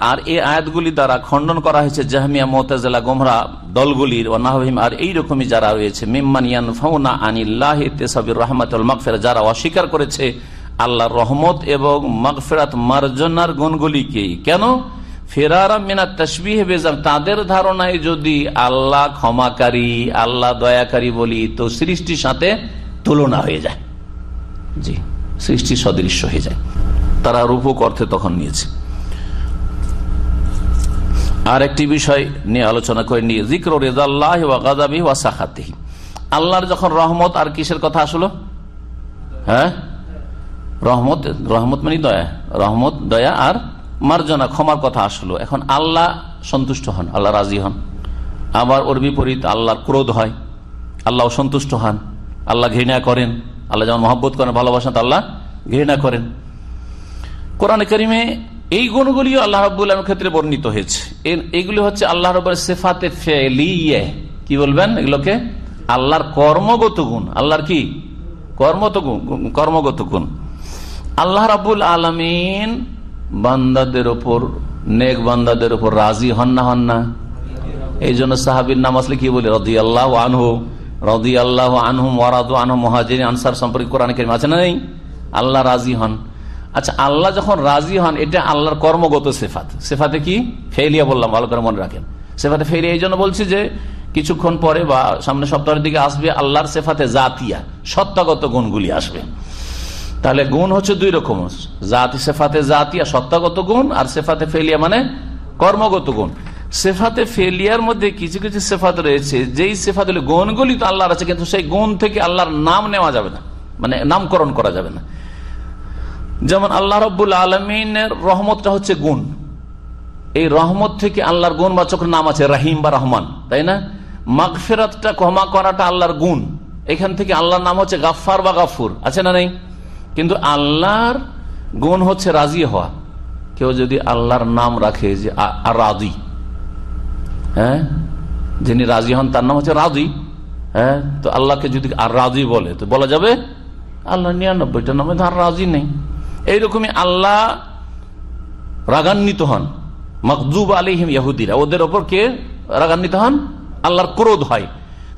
আর এই আয়াতগুলি দ্বারা খণ্ডন করা হয়েছে জাহমিয়া, মোতাজেলা, গোমরা দলগুলির ওনাহিম আর এইরকমই যারা রয়েছে মিম্মানিয়ান ফাউনা আনিল্লাহ তেসাবির রহমতুল মকফের যারা অস্বীকার করেছে আল্লাহর রহমত এবং মকফেরাত মার্জনার গুণগুলিকেই কেন? ফেরারা মিনা তসবিহ বেজাম। তাদের ধারণায় যদি আল্লাহ ক্ষমাকারী, আল্লাহ দয়াকারী বলি, তো সৃষ্টির সাথে তুলনা হয়ে যায়। জি, সৃষ্টি সদৃশ্য হয়ে যায়। তারা রূপক অর্থে তখন নিয়েছে। আর একটি বিষয় নিয়ে আলোচনা করে নিয়ে জিক্র রেজাল্লাহ আল্লাহর যখন রহমত, আর কিসের কথা আসলো? হ্যাঁ? রহমত রহমত মানে দয়া। রহমত, দয়া আর মার্জনা, ক্ষমার কথা আসলো। এখন আল্লাহ সন্তুষ্ট হন, আল্লাহ রাজি হন। আবার ওর বিপরীত, আল্লাহর ক্রোধ হয়। আল্লাহ সন্তুষ্ট হন। আল্লাহ ঘৃণা করেন। আল্লাহ যেমন মহব্বত করেন, ভালোবাসেন আল্লাহ ঘৃণা করেন। কোরআন করিমে এই গুণগুলিও আল্লাহ রব্বুল্লাহর ক্ষেত্রে বর্ণিত হয়েছে। এইগুলি হচ্ছে আল্লাহ রব সেফাতে ফেলিয়ে। কি বলবেন এগুলোকে? আল্লাহর কর্মগত গুণ। আল্লাহর কি? কর্মত কর্মগত গুণ। আল্লাহ রাবুল আলমিন বান্দাদের ওপর, নেক বান্দাদের ওপর রাজি হন না হন না। এই জন্য সাহাবির নাম আসলে কি বলে রদি আল্লাহ আনহু। রদি আল্লাহ আনহু মরাদু আনহু মহাজির আনসার সম্পর্কে কোরআন কেরিম আছে না নেই? আল্লাহ রাজি হন। আচ্ছা আল্লাহ যখন রাজি হন, এটা আল্লাহর কর্মগত সেফাত। সেফাতে কি? ফেলিয়া বললাম, ভালো করে মনে রাখেন। সেফাতে ফেলিয়া এই জন্য বলছি যে, কিছুক্ষণ পরে বা সামনে সপ্তাহের দিকে আসবে আল্লাহর সেফাতে জাতিয়া, সত্তাগত গুণগুলি আসবে। তাহলে গুণ হচ্ছে দুই রকম। জাতি সেফাতে জাতিয়া, সত্তাগত গুণ, আর সেফাতে ফেলিয়া মানে কর্মগত গুণ। সেফাতে ফেলিয়ার মধ্যে কিছু কিছু সেফাত রয়েছে, যেই সেফাত গুণগুলি তো আল্লাহর আছে, কিন্তু সেই গুণ থেকে আল্লাহর নাম নেওয়া যাবে না মানে নামকরণ করা যাবে না। যেমন আল্লাহ রব্বুল আলমিনের রহমতটা হচ্ছে গুণ। এই রহমত থেকে আল্লাহর গুণ বাচক নাম আছে রাহিম বা রহমান, তাই না? মাগফেরাতটা ক্ষমা করাটা আল্লাহর গুণ। এখান থেকে আল্লাহর নাম হচ্ছে গাফার বা গাফুর আছে না নেই? কিন্তু আল্লাহর গুণ হচ্ছে রাজি হওয়া। কেউ যদি আল্লাহর নাম রাখে যে রাজি হ্যাঁ? যিনি রাজি হন, তার নাম হচ্ছে রাজি। হ্যাঁ? তো আল্লাহকে যদি আর রাজি বলে, তো বলা যাবে, আল্লাহ নিরানব্বইটা নামে আর রাজি নেই। এইরকমই আল্লাহ রাগান্বিত হন। মকজুব আলিহিম ইয়াহুদিরা, ওদের ওপর কে রাগান্বিত হন? আল্লাহর ক্রোধ হয়।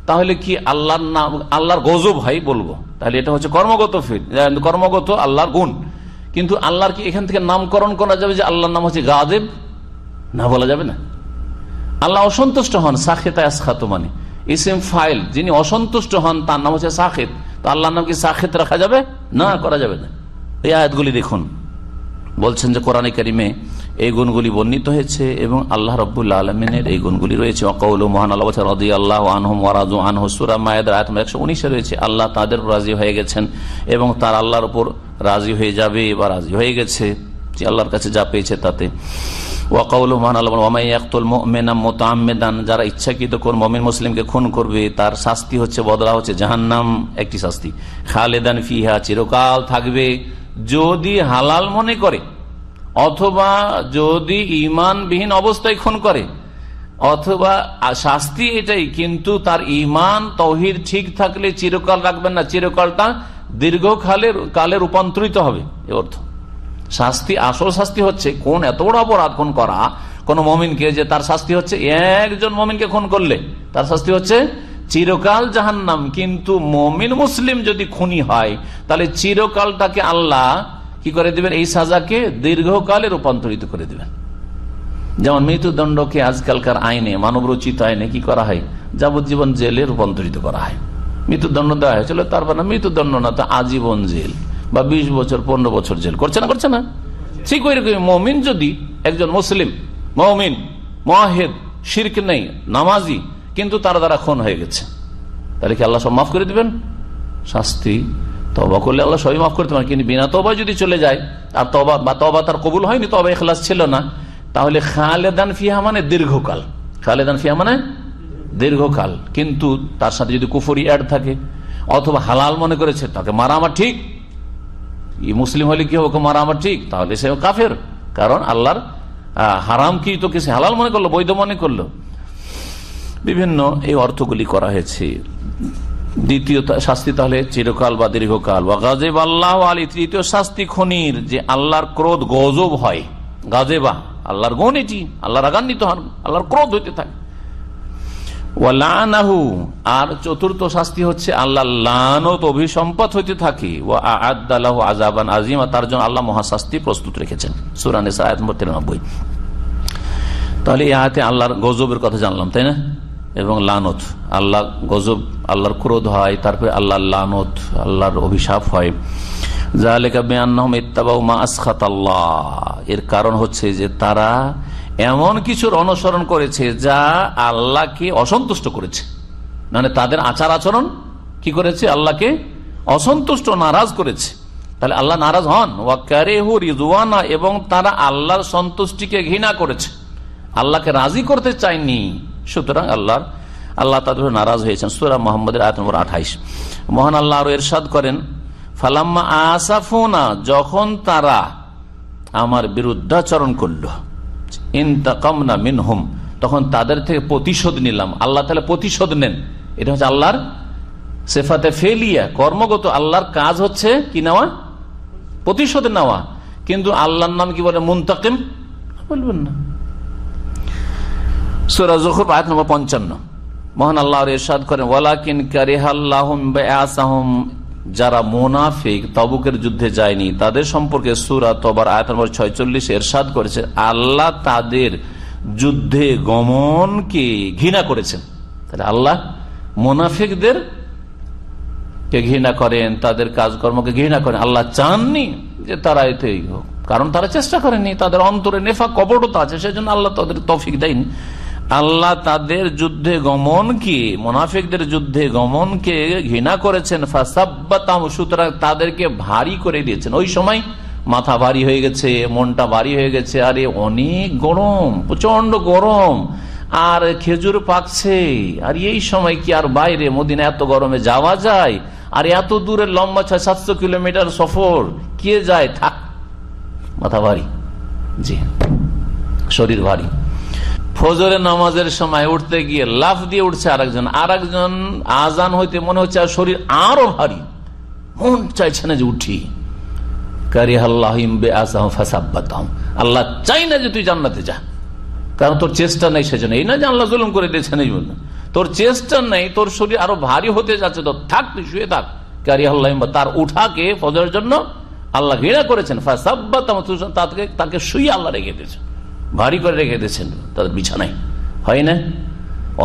তাহলে কি আল্লাহর নাম, আল্লাহর গজব হয় বলব? তাহলে এটা হচ্ছে কর্মগত ফির কর্মগত আল্লাহর গুণ। কিন্তু আল্লাহর কি এখান থেকে নামকরণ করা যাবে যে আল্লাহর নাম হচ্ছে গাদেব? না বলা যাবে না। আল্লাহ অসন্তুষ্ট হন সাখেত আসখাত মানে ইসিম ফাইল, যিনি অসন্তুষ্ট হন, তার নাম হচ্ছে সাখেত তো আল্লাহর নাম কি সাখেত রাখা যাবে? না, করা যাবে না। এই আয়াতগুলি দেখুন। বলছেন যে কোরআন কারিমে এই গুণগুলি বর্ণিত হয়েছে এবং আল্লাহ রব্বুল্লা আলমিনের এই গুণগুলি রয়েছে। অকৌল মহান আল্লাহ রদি আল্লাহ আনহম ওয়ারাজু আনহ সুরা মায়েদ আয়াত একশো উনিশে রয়েছে। আল্লাহ তাদের রাজি হয়ে গেছেন এবং তার আল্লাহর উপর রাজি হয়ে যাবে বা রাজি হয়ে গেছে। যে আল্লাহর কাছে যা পেয়েছে তাতে। ওয়াকাউল মহান আল্লাহ ওয়ামাই একতুল মেনাম মোতামেদান যারা ইচ্ছাকৃত কোন মমিন মুসলিমকে খুন করবে, তার শাস্তি হচ্ছে, বদলা হচ্ছে জাহান্নাম, একটি শাস্তি। খালেদান ফিহা, চিরকাল থাকবে, যদি হালাল মনে করে, অথবা যদি ইমানবিহীন অবস্থায় খুন করে, অথবা শাস্তি এটাই, কিন্তু তার ইমান তহির ঠিক থাকলে চিরকাল রাখবেন না, চিরকালটা দীর্ঘ কালের কালে রূপান্তরিত হবে, এ অর্থ। শাস্তি, আসল শাস্তি হচ্ছে কোন এত বড় অপরাধ খুন করা, কোন মমিনকে যে তার শাস্তি হচ্ছে, একজন মমিনকে খুন করলে, তার শাস্তি হচ্ছে চিরকাল জাহান্নাম। কিন্তু মমিন মুসলিম যদি খুনি হয়, তাহলে চিরকালটাকে আল্লাহ কি করে দিবেন? এই সাজাকে দীর্ঘকালে রূপান্তরিত করে দিবেন। যেমন মৃত্যুদণ্ডকে আজকালকার আইনে মানব রচিত আইনে কি করা হয়? যাবজ্জীবন জেলে রূপান্তরিত করা হয়। মৃত্যুদণ্ড দেওয়া হয়েছিল, তারপর না মৃত্যুদণ্ড না, তো আজীবন জেল। বা ২০ বছর, পনেরো বছর জেল। করছে না করছে না? ঠিক ওই রকম মমিন যদি একজন মুসলিম, মমিন মহেদ শির্ক নেই, নামাজি, কিন্তু তার দ্বারা খুন হয়ে গেছে, তাহলে কি আল্লাহ সব মাফ করে দিবেন? শাস্তি তবা করলে আল্লাহ সবই মাফ করতে পারেন কিন্তু বিনা তবা যদি চলে যায়, আর তবা বা তবা তার কবুল হয়নি, তবা এখলাস ছিল না, তাহলে খালেদান ফিহা মানে দীর্ঘকাল। খালেদান ফিহা মানে দীর্ঘকাল। কিন্তু তার সাথে যদি কুফরি অ্যাড থাকে, অথবা হালাল মনে করেছে, তাকে মারা আমার ঠিক মুসলিম হলে কি হবে? মারা আমার ঠিক। তাহলে সে কাফের। কারণ আল্লাহর হারাম কি তো সে হালাল মনে করল, বৈধ মনে করল? বিভিন্ন এই অর্থগুলি করা হয়েছে। দ্বিতীয় শাস্তি তাহলে চিরকাল বা দীর্ঘকাল। বা গাজেব আল্লাহ আলী, তৃতীয় শাস্তি খনির, যে আল্লাহর ক্রোধ গজব হয়। গাজেবা, আল্লাহর গণ এটি আল্লাহ রাগান্বিত হন, আল্লাহর ক্রোধ হইতে থাকে। আর চতুর্থ শাস্তি হচ্ছে আল্লাহ লানত অভিসম্পদ হইতে থাকে। ও আদাল্লাহ আজাবান আজিমা তার জন্য আল্লাহ মহাশাস্তি প্রস্তুত রেখেছেন। সুরানে তিরানব্বই। তাহলে আয়াতে আল্লাহর গজবের কথা জানলাম, তাই না? এবং লানত আল্লাহ গজব, আল্লাহর ক্রোধ হয়, তারপরে আল্লাহর লানত, আল্লাহর অভিশাপ হয়। এর কারণ হচ্ছে যে তারা এমন কিছুর অনুসরণ করেছে যা আল্লাহকে অসন্তুষ্ট করেছে। মানে তাদের আচার আচরণ কি করেছে? আল্লাহকে অসন্তুষ্ট, নারাজ করেছে। তাহলে আল্লাহ নারাজ হন। ওয়াকারেহু রিজওয়ানা এবং তারা আল্লাহর সন্তুষ্টিকে ঘৃণা করেছে। আল্লাহকে রাজি করতে চায়নি। সুতরাং আল্লাহর, আল্লাহ তাদের নারাজ হয়েছেন। সুরা মোহাম্মদের আয়াত নম্বর আঠাইশ। মহান আল্লাহ আরও এরশাদ করেন, ফালাম্মা আসাফুনা, যখন তারা আমার বিরুদ্ধাচরণ করল। ইনতাকামনা মিনহুম, তখন তাদের থেকে প্রতিশোধ নিলাম। আল্লাহ তাহলে প্রতিশোধ নেন। এটা হচ্ছে আল্লাহর সেফাতে ফেলিয়া। কর্মগত আল্লাহর কাজ হচ্ছে কি নেওয়া? প্রতিশোধ নেওয়া। কিন্তু আল্লাহর নাম কি বলে? মুন্তাকিম? বলবেন না। সুরা জখর আয়াত নম্বর পঞ্চান্ন। মহান আল্লাহ এরশাদ করেন, ওয়ালাকিন কারিহাল্লাহম যারা মোনাফিক তবুকের যুদ্ধে যায়নি, তাদের সম্পর্কে সুরা তবার আয়াত নম্বর ছয়চল্লিশ এরশাদ করেছে, আল্লাহ তাদের যুদ্ধে গমনকে ঘৃণা করেছেন। তাহলে আল্লাহ মোনাফিকদের কে ঘৃণা করেন, তাদের কাজকর্মকে ঘৃণা করেন, আল্লাহ চাননি যে তারা এতে কারণ তারা চেষ্টা করেনি তাদের অন্তরে নেফা কপটতা আছে, সেজন্য আল্লাহ তাদের তফিক দেয়নি। আল্লাহ তাদের যুদ্ধে গমনকে মোনাফিকদের যুদ্ধে গমনকে ঘৃণা করেছেন। তাদেরকে ভারী করে দিয়েছেন। ওই সময় মাথা ভারী হয়ে গেছে, মনটা ভারী হয়ে গেছে। আরে, অনেক গরম প্রচণ্ড গরম। আর খেজুর পাকছে। আর এই সময় কি আর বাইরে? মদিনা এত গরমে যাওয়া যায়? আর এত দূরের লম্বা ছয়, সাতশো কিলোমিটার সফর, কে যায়? থাক, মাথা ভারী। জি, শরীর ভারী। ফজরের নামাজের সময় উঠতে গিয়ে লাফ দিয়ে উঠছে আরেকজন। আরেকজন আজান হইতে মনে হচ্ছে আর শরীর আরও ভারী। মন চাইছে না যে উঠি। আল্লাহ চাই না যে তুই জান্নাতে যা। কারণ তোর চেষ্টা নেই সেজন্য। এই না যে আল্লাহ জুলুম করে দিয়েছেন এই জন্য। তোর চেষ্টা নেই, তোর শরীর আরও ভারী হতে যাচ্ছে। তো থাক, তুই শুয়ে থাক। কারি আল্লাহ তার উঠাকে ফজরের জন্য আল্লাহ ঘৃণা করেছেন। তাকে তাকে শুয়ে আল্লাহ রেখে দিয়েছেন। ভারী করে রেখে দিয়েছেন, তাদের বিছানায়। হয় না?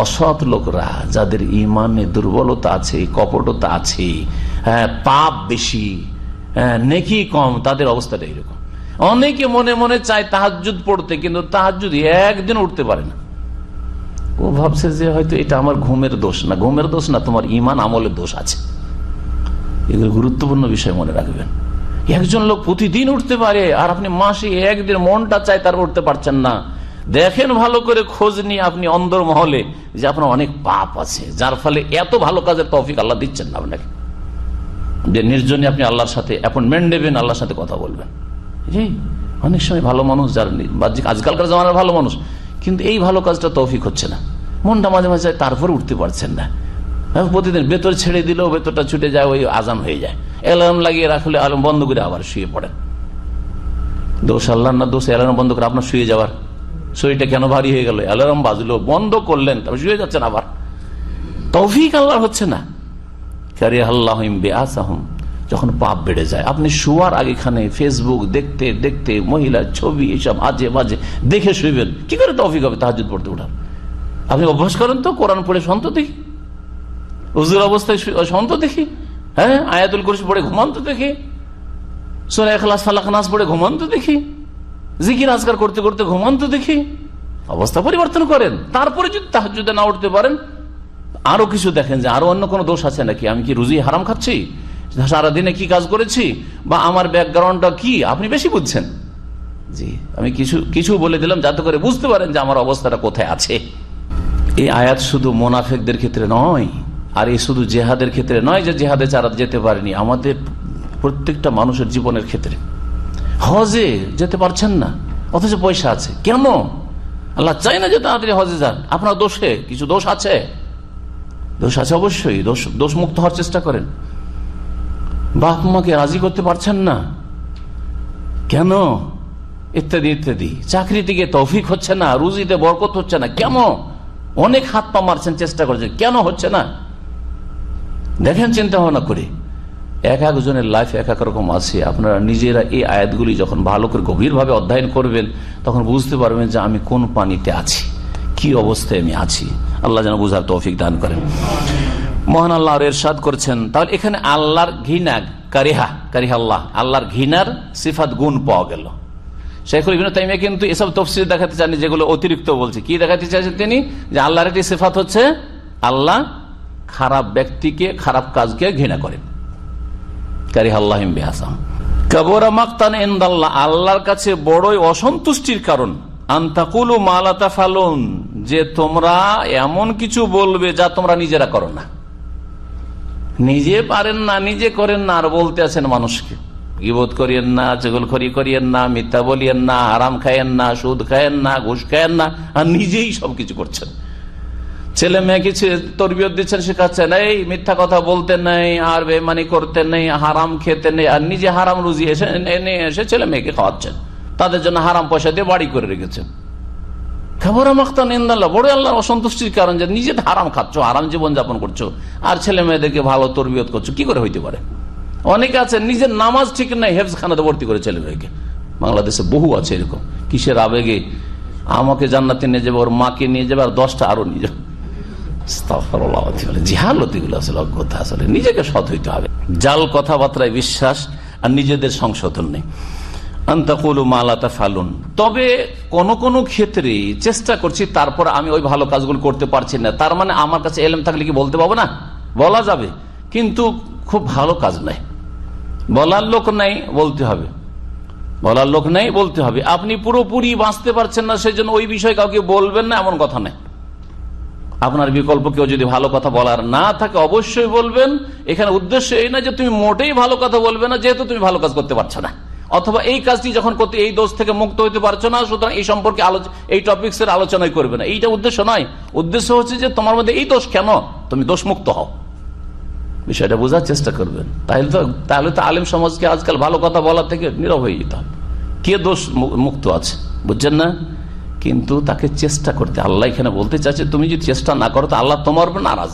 অসৎ লোকরা, যাদের ইমানে দুর্বলতা আছে, কপটতা আছে হ্যাঁ পাপ বেশি হ্যাঁ নেকি কম, তাদের অবস্থাটা এরকম অনেকে মনে মনে চায় তাহাজুদ পড়তে, কিন্তু তাহাজুদ একদিন উঠতে পারে না। ও ভাবছে যে হয়তো এটা আমার ঘুমের দোষ না। ঘুমের দোষ না, তোমার ইমান আমলের দোষ আছে। এগুলো গুরুত্বপূর্ণ বিষয় মনে রাখবেন। একজন লোক প্রতিদিন উঠতে পারে, আর আপনি মাসে একদিন মনটা চায় তার উঠতে পারছেন না। দেখেন ভালো করে খোঁজ নিয়ে আপনি অন্দর মহলে যে আপনার অনেক পাপ আছে, যার ফলে এত ভালো কাজের তৌফিক আল্লাহ দিচ্ছেন না আপনাকে। যে নির্জনে আপনি আল্লাহর সাথে অ্যাপয়েন্টমেন্ট নেবেন, আল্লাহর সাথে কথা বলবেন। অনেক সময় ভালো মানুষ যার আজকালকার জামানার ভালো মানুষ, কিন্তু এই ভালো কাজটা তৌফিক হচ্ছে না। মনটা মাঝে মাঝে তারপর উঠতে পারছেন না। প্রতিদিন বেতর ছেড়ে দিলেও বেতরটা ছুটে যায়, ওই আজান হয়ে যায়। অ্যালার্ম লাগিয়ে রাখলে আলম বন্ধ করে আবার শুয়ে পড়েন। দোষ আল্লাহ না দোষ, অ্যালার্ম বন্ধ করে আপনার শুয়ে যাওয়ার। শরীরটা কেন ভারী হয়ে গেল? অ্যালার্ম বাজলো, বন্ধ করলেন, তারপর শুয়ে যাচ্ছেন আবার। তৌফিক আল্লাহ হচ্ছে না। কারি আল্লাহ বেআসাহম যখন পাপ বেড়ে যায়, আপনি শুয়ার আগেখানে ফেসবুক দেখতে দেখতে মহিলার ছবি এসব আজে বাজে দেখে শুইবেন। কি করে তৌফিক হবে তাহাজুদ পড়তে উঠান আপনি অভ্যাস করেন তো, কোরআন পড়ে সন্ত দেখি উজুর অবস্থায় সন্ত দেখি। হ্যাঁ আয়াতুল কুরসি পড়ে ঘুমান্ত দেখি। সোনা এখলাস ফালাকানাস পড়ে ঘুমান্ত দেখি। জিকির, আজকার করতে করতে ঘুমান্ত দেখি। অবস্থা পরিবর্তন করেন। তারপরে যদি তাহাজুদে না উঠতে পারেন, আরও কিছু দেখেন যে আরও অন্য কোনো দোষ আছে নাকি? আমি কি রুজি হারাম খাচ্ছি? সারাদিনে কি কাজ করেছি? বা আমার ব্যাকগ্রাউন্ডটা কি? আপনি বেশি বুঝছেন। জি, আমি কিছু কিছু বলে দিলাম যাতে করে বুঝতে পারেন যে আমার অবস্থাটা কোথায় আছে। এই আয়াত শুধু মোনাফেকদের ক্ষেত্রে নয় আর এই শুধু জেহাদের ক্ষেত্রে নয় যে জেহাদে চারা যেতে পারেনি, আমাদের প্রত্যেকটা মানুষের জীবনের ক্ষেত্রে। হজে যেতে পারছেন না, অথচ পয়সা আছে। কেন? আল্লাহ চাই না যে তাড়াতাড়ি হজে যান। আপনার দোষে কিছু দোষ আছে? দোষ আছে অবশ্যই। দোষ দোষ মুক্ত হওয়ার চেষ্টা করেন। বাপ মাকে রাজি করতে পারছেন না। কেন? ইত্যাদি ইত্যাদি। চাকরি থেকে তৌফিক হচ্ছে না, রুজিতে বরকত হচ্ছে না। কেন? অনেক হাত পা মারছেন, চেষ্টা করছেন। কেন হচ্ছে না? দেখেন, চিন্তা ভাবনা করে। এক একজনের লাইফ এক এক রকম আছে। আপনারা নিজেরা এই আয়াতগুলি যখন ভালো করে গভীরভাবে অধ্যয়ন করবেন, তখন বুঝতে পারবেন যে আমি কোন পানিতে আছি, কি অবস্থায় আমি আছি। আল্লাহ যেন বুঝার তৌফিক দান করেন। মহান আল্লাহ এরশাদ করছেন, তাহলে এখানে আল্লাহর ঘৃণা, কারিহা কারিহা আল্লাহ, আল্লাহর ঘৃণার সিফাত গুণ পাওয়া গেল। শেখুল ইবিন তাইমিয়া কিন্তু এসব তফসিল দেখাতে চাননি যেগুলো অতিরিক্ত বলছে। কি দেখাতে চাইছেন তিনি? যে আল্লাহর একটি সিফাত হচ্ছে আল্লাহ খারাপ ব্যক্তিকে, খারাপ কাজকে ঘৃণা করেন। ইন্দাল্লাহ, আল্লাহর কাছে বড়ই অসন্তুষ্টির কারণ। আন্তাকুলু মালাতা ফালুন যে তোমরা এমন কিছু বলবে যা তোমরা নিজেরা করো না। নিজে পারেন না, নিজে করেন না, আর বলতে আছেন মানুষকে। গিবোধ করিয়েন না খড়ি করিয়েন না, মিথ্যা বলিয়েন না আরাম খায়েন না, সুদ খায়েন না, ঘুষ খায়েন না, আর নিজেই সবকিছু করছেন। ছেলে মেয়েকে তরবিয়ত দিচ্ছেন শেখাচ্ছেন এই মিথ্যা কথা বলতে নেই, আর বেমানি করতে নেই, হারাম খেতে নেই, আর নিজে হারাম রুজি এসে এনে এসে ছেলে মেয়েকে খাওয়াচ্ছেন। তাদের জন্য হারাম পয়সা দিয়ে বাড়ি করে রেখেছেন। খাবার মাখতা নিন্দাল্লাহ বড় আল্লাহ অসন্তুষ্টির কারণ যে হারাম করছ, আর ছেলে মেয়েদেরকে ভালো তরবিয়ত করছ, কি করে হইতে পারে? অনেকে আছে, নিজের নামাজ ঠিক নাই ভর্তি করে বাংলাদেশে বহু আছে এরকম। কিসের আবেগে? আমাকে জান্নাতে নিয়ে যাবে, ওর মাকে নিয়ে যাবে, আর দশটা আরও নিয়ে যাবে। জিহালতিগুলো আসলে অজ্ঞতা আসলে নিজেকে সৎ হইতে হবে। জাল কথাবার্তায় বিশ্বাস আর নিজেদের সংশোধন নেই। আন্তাকুলু মালাতা ফালুন তবে কোন কোন ক্ষেত্রে চেষ্টা করছি, তারপর আমি ওই ভালো কাজগুলো করতে পারছি না। তার মানে আমার কাছে এলেম থাকলে কি বলতে পাবো না? বলা যাবে। কিন্তু খুব ভালো কাজ নাই। বলার লোক নাই, বলতে হবে। বলার লোক নাই, বলতে হবে। আপনি পুরোপুরি বাঁচতে পারছেন না সেই জন্য ওই বিষয়ে কাউকে বলবেন না, এমন কথা নেই। আপনার বিকল্প কেউ যদি ভালো কথা বলার না থাকে, অবশ্যই বলবেন। এখানে উদ্দেশ্য এই না যে তুমি মোটেই ভালো কথা বলবে না, যেহেতু তুমি ভালো কাজ করতে পারছ না। অথবা এই কাজটি যখন করতে, এই দোষ থেকে মুক্ত হইতে পারছ না, সুতরাং এই সম্পর্কে এই টপিক্স এর আলোচনাই করবে না। এইটা উদ্দেশ্য নয়। উদ্দেশ্য হচ্ছে যে তোমার মধ্যে এই দোষ কেন? তুমি দোষ মুক্ত হও। বিষয়টা বোঝার চেষ্টা করবেন। তাহলে তো তাহলে তো আলিম সমাজকে আজকাল ভালো কথা বলার থেকে নীরব হয়ে যেতে হবে। কে দোষ মুক্ত আছে? বুঝছেন না? কিন্তু তাকে চেষ্টা করতে। আল্লাহ এখানে বলতে চাচ্ছে তুমি যদি চেষ্টা না করো, তো আল্লাহ তোমার উপর নারাজ।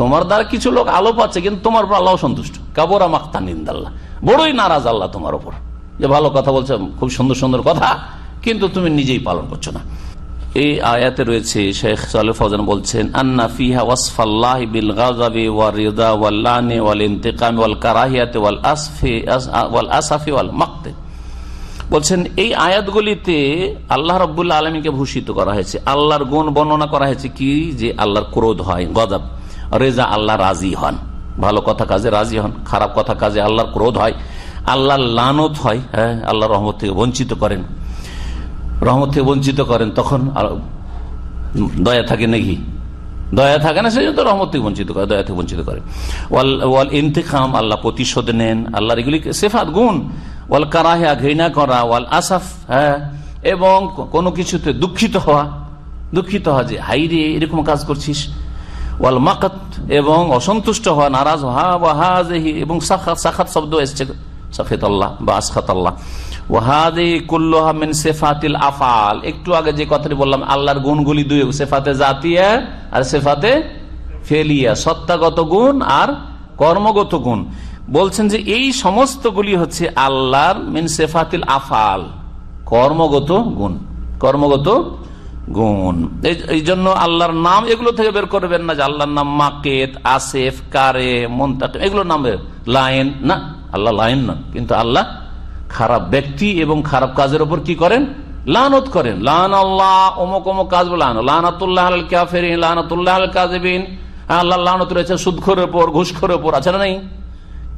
তোমার দ্বারা কিছু লোক আলো পাচ্ছে কিন্তু তোমার উপর আল্লাহ সন্তুষ্ট কাবরা মাক্তা নিন্দাল্লাহ বড়ই নারাজ আল্লাহ তোমার উপর। যে ভালো কথা বলছে, খুব সুন্দর সুন্দর কথা, কিন্তু তুমি নিজেই পালন করছ না। এই আয়াতে রয়েছে, শেখ সালে ফজান বলছেন, আন্না ফিহা ওয়াসফাল্লাহ বিল গাজাবি ওয়া রিদা ওয়াল লানি ওয়াল ইন্তিকাম ওয়াল কারাহিয়াতে ওয়াল আসফি ওয়াল আসাফি ওয়াল মাকতে। বলছেন, এই আয়াতগুলিতে আল্লাহ রব্বুল্লা আলমীকে ভূষিত করা হয়েছে। আল্লাহর গুণ বর্ণনা করা হয়েছে কি? যে আল্লাহর ক্রোধ হয়, গজব। রেজা আল্লাহ রাজি হন। ভালো কথা কাজে রাজি হন, খারাপ কথা কাজে আল্লাহর ক্রোধ হয়। আল্লাহর লানত হয় হ্যাঁ আল্লাহ রহমত থেকে বঞ্চিত করেন। রহমত থেকে বঞ্চিত করেন তখন দয়া থাকে নাকি? দয়া থাকে না সেই জন্য রহমত থেকে বঞ্চিত করে, দয়া থেকে বঞ্চিত করে। ওয়াল ওয়াল ইন্তেখাম আল্লাহ প্রতিশোধ নেন। আল্লাহর এগুলি সেফাত, গুণ। ওয়াল কারাহিয়া ঘৃণা করা, ওয়াল আসাফ হ্যাঁ এবং কোনো কিছুতে দুঃখিত হওয়া দুঃখিত হওয়া যে, হাই রে, এরকম কাজ করছিস। ওয়াল মাকাত, এবং অসন্তুষ্ট হওয়া, নারাজ, হা বা হাজহি এবং সাখাত সাখাত শব্দ এসছে, সাফেত আল্লাহ বা আসখাত আল্লাহ। ওয়াহাদি কুল্লোহা মিন সেফাতিল আফাল একটু আগে যে কথাটি বললাম, আল্লাহর গুণগুলি দুই, সেফাতে জাতিয়া আর সেফাতে ফেলিয়া, সত্তাগত গুণ আর কর্মগত গুণ। বলছেন যে এই সমস্তগুলি হচ্ছে আল্লাহর মিন সেফাতিল আফাল, কর্মগত গুণ কর্মগত গুণ। এই জন্য আল্লাহর নাম এগুলো থেকে বের করবেন না যে আল্লাহর নাম মাকেত, আসেফ, কারে মন্তাক এগুলো নাম লাইন, না, আল্লাহ লাইন না কিন্তু আল্লাহ খারাপ ব্যক্তি এবং খারাপ কাজের ওপর কি করেন? লানত করেন। লান আল্লাহ, অমুক অমুক কাজ লান, লানাতুল্লাহ কাজেবিন আল্লাহ লানত রয়েছে সুদখোরের ওপর ঘুষখোর ওপর আছে না নেই?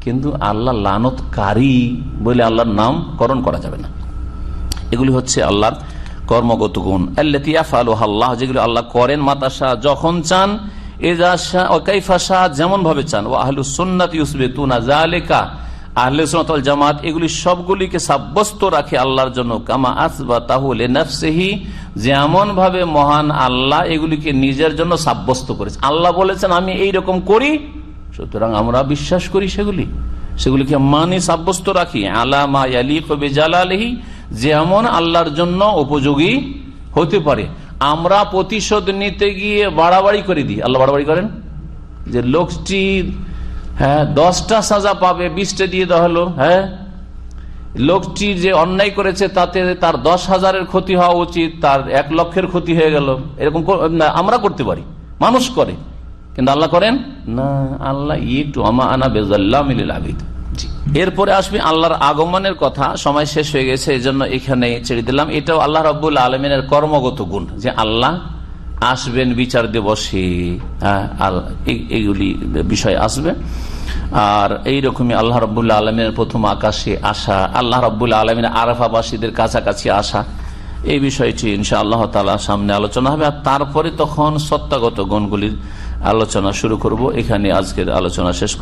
কিন্তু আল্লাহ লানতকারী বলে আল্লাহর নাম করণ করা যাবে না। এগুলি হচ্ছে আল্লাহর কর্মগত গুণ। আল্লাহ যেগুলো আল্লাহ করেন মাতাশা যখন চান যেমন ভাবে চান। ও আহলু সুন্নাত ইউসবেতুনা জালেকা আহলে সোনাতল জামাত, এগুলি সবগুলিকে সাব্যস্ত রাখে আল্লাহর জন্য। কামা আসবা তাহলে নফসেহি যেমন ভাবে মহান আল্লাহ এগুলিকে নিজের জন্য সাব্যস্ত করেছে। আল্লাহ বলেছেন, আমি এই রকম করি সুতরাং আমরা বিশ্বাস করি সেগুলি। সেগুলিকে মানে সাব্যস্ত রাখি। আলামা আলী কবে জালালহি যেমন আল্লাহর জন্য উপযোগী হতে পারে। আমরা প্রতিশোধ নিতে গিয়ে বাড়াবাড়ি করে দিই। আল্লাহ বাড়াবাড়ি করেন? যে লোকটি হ্যাঁ দশটা সাজা পাবে, বিশটা দিয়ে দেওয়া হলো হ্যাঁ? লোকটি যে অন্যায় করেছে, তাতে তার দশ হাজারের ক্ষতি হওয়া উচিত, তার এক লক্ষের ক্ষতি হয়ে গেল। এরকম আমরা করতে পারি। মানুষ করে। কিন্তু আল্লাহ করেন? না আল্লাহ একটু আমা আনা বেজাল্লাহ মিলিল আবিদ। জি। এরপরে আসবে আল্লাহর আগমনের কথা সময় শেষ হয়ে গেছে এই জন্য এখানে ছেড়ে দিলাম। এটাও আল্লাহ রব্বুল আলমিনের কর্মগত গুণ যে আল্লাহ আসবেন বিচার দিবসে। হ্যাঁ, এই- এইগুলি বিষয় আসবে। আর এইরকমই আল্লাহ রব্বুল্লা আলমিনের প্রথম আকাশে আসা আল্লাহ রব্বুল্লা আলমিনের আরাফাবাসীদের কাছাকাছি আসা এই বিষয়টি ইনশা আল্লাহ তালা সামনে আলোচনা হবে। আর তারপরে তখন সত্তাগত গুণগুলির আলোচনা শুরু করব। এখানে আজকের আলোচনা শেষ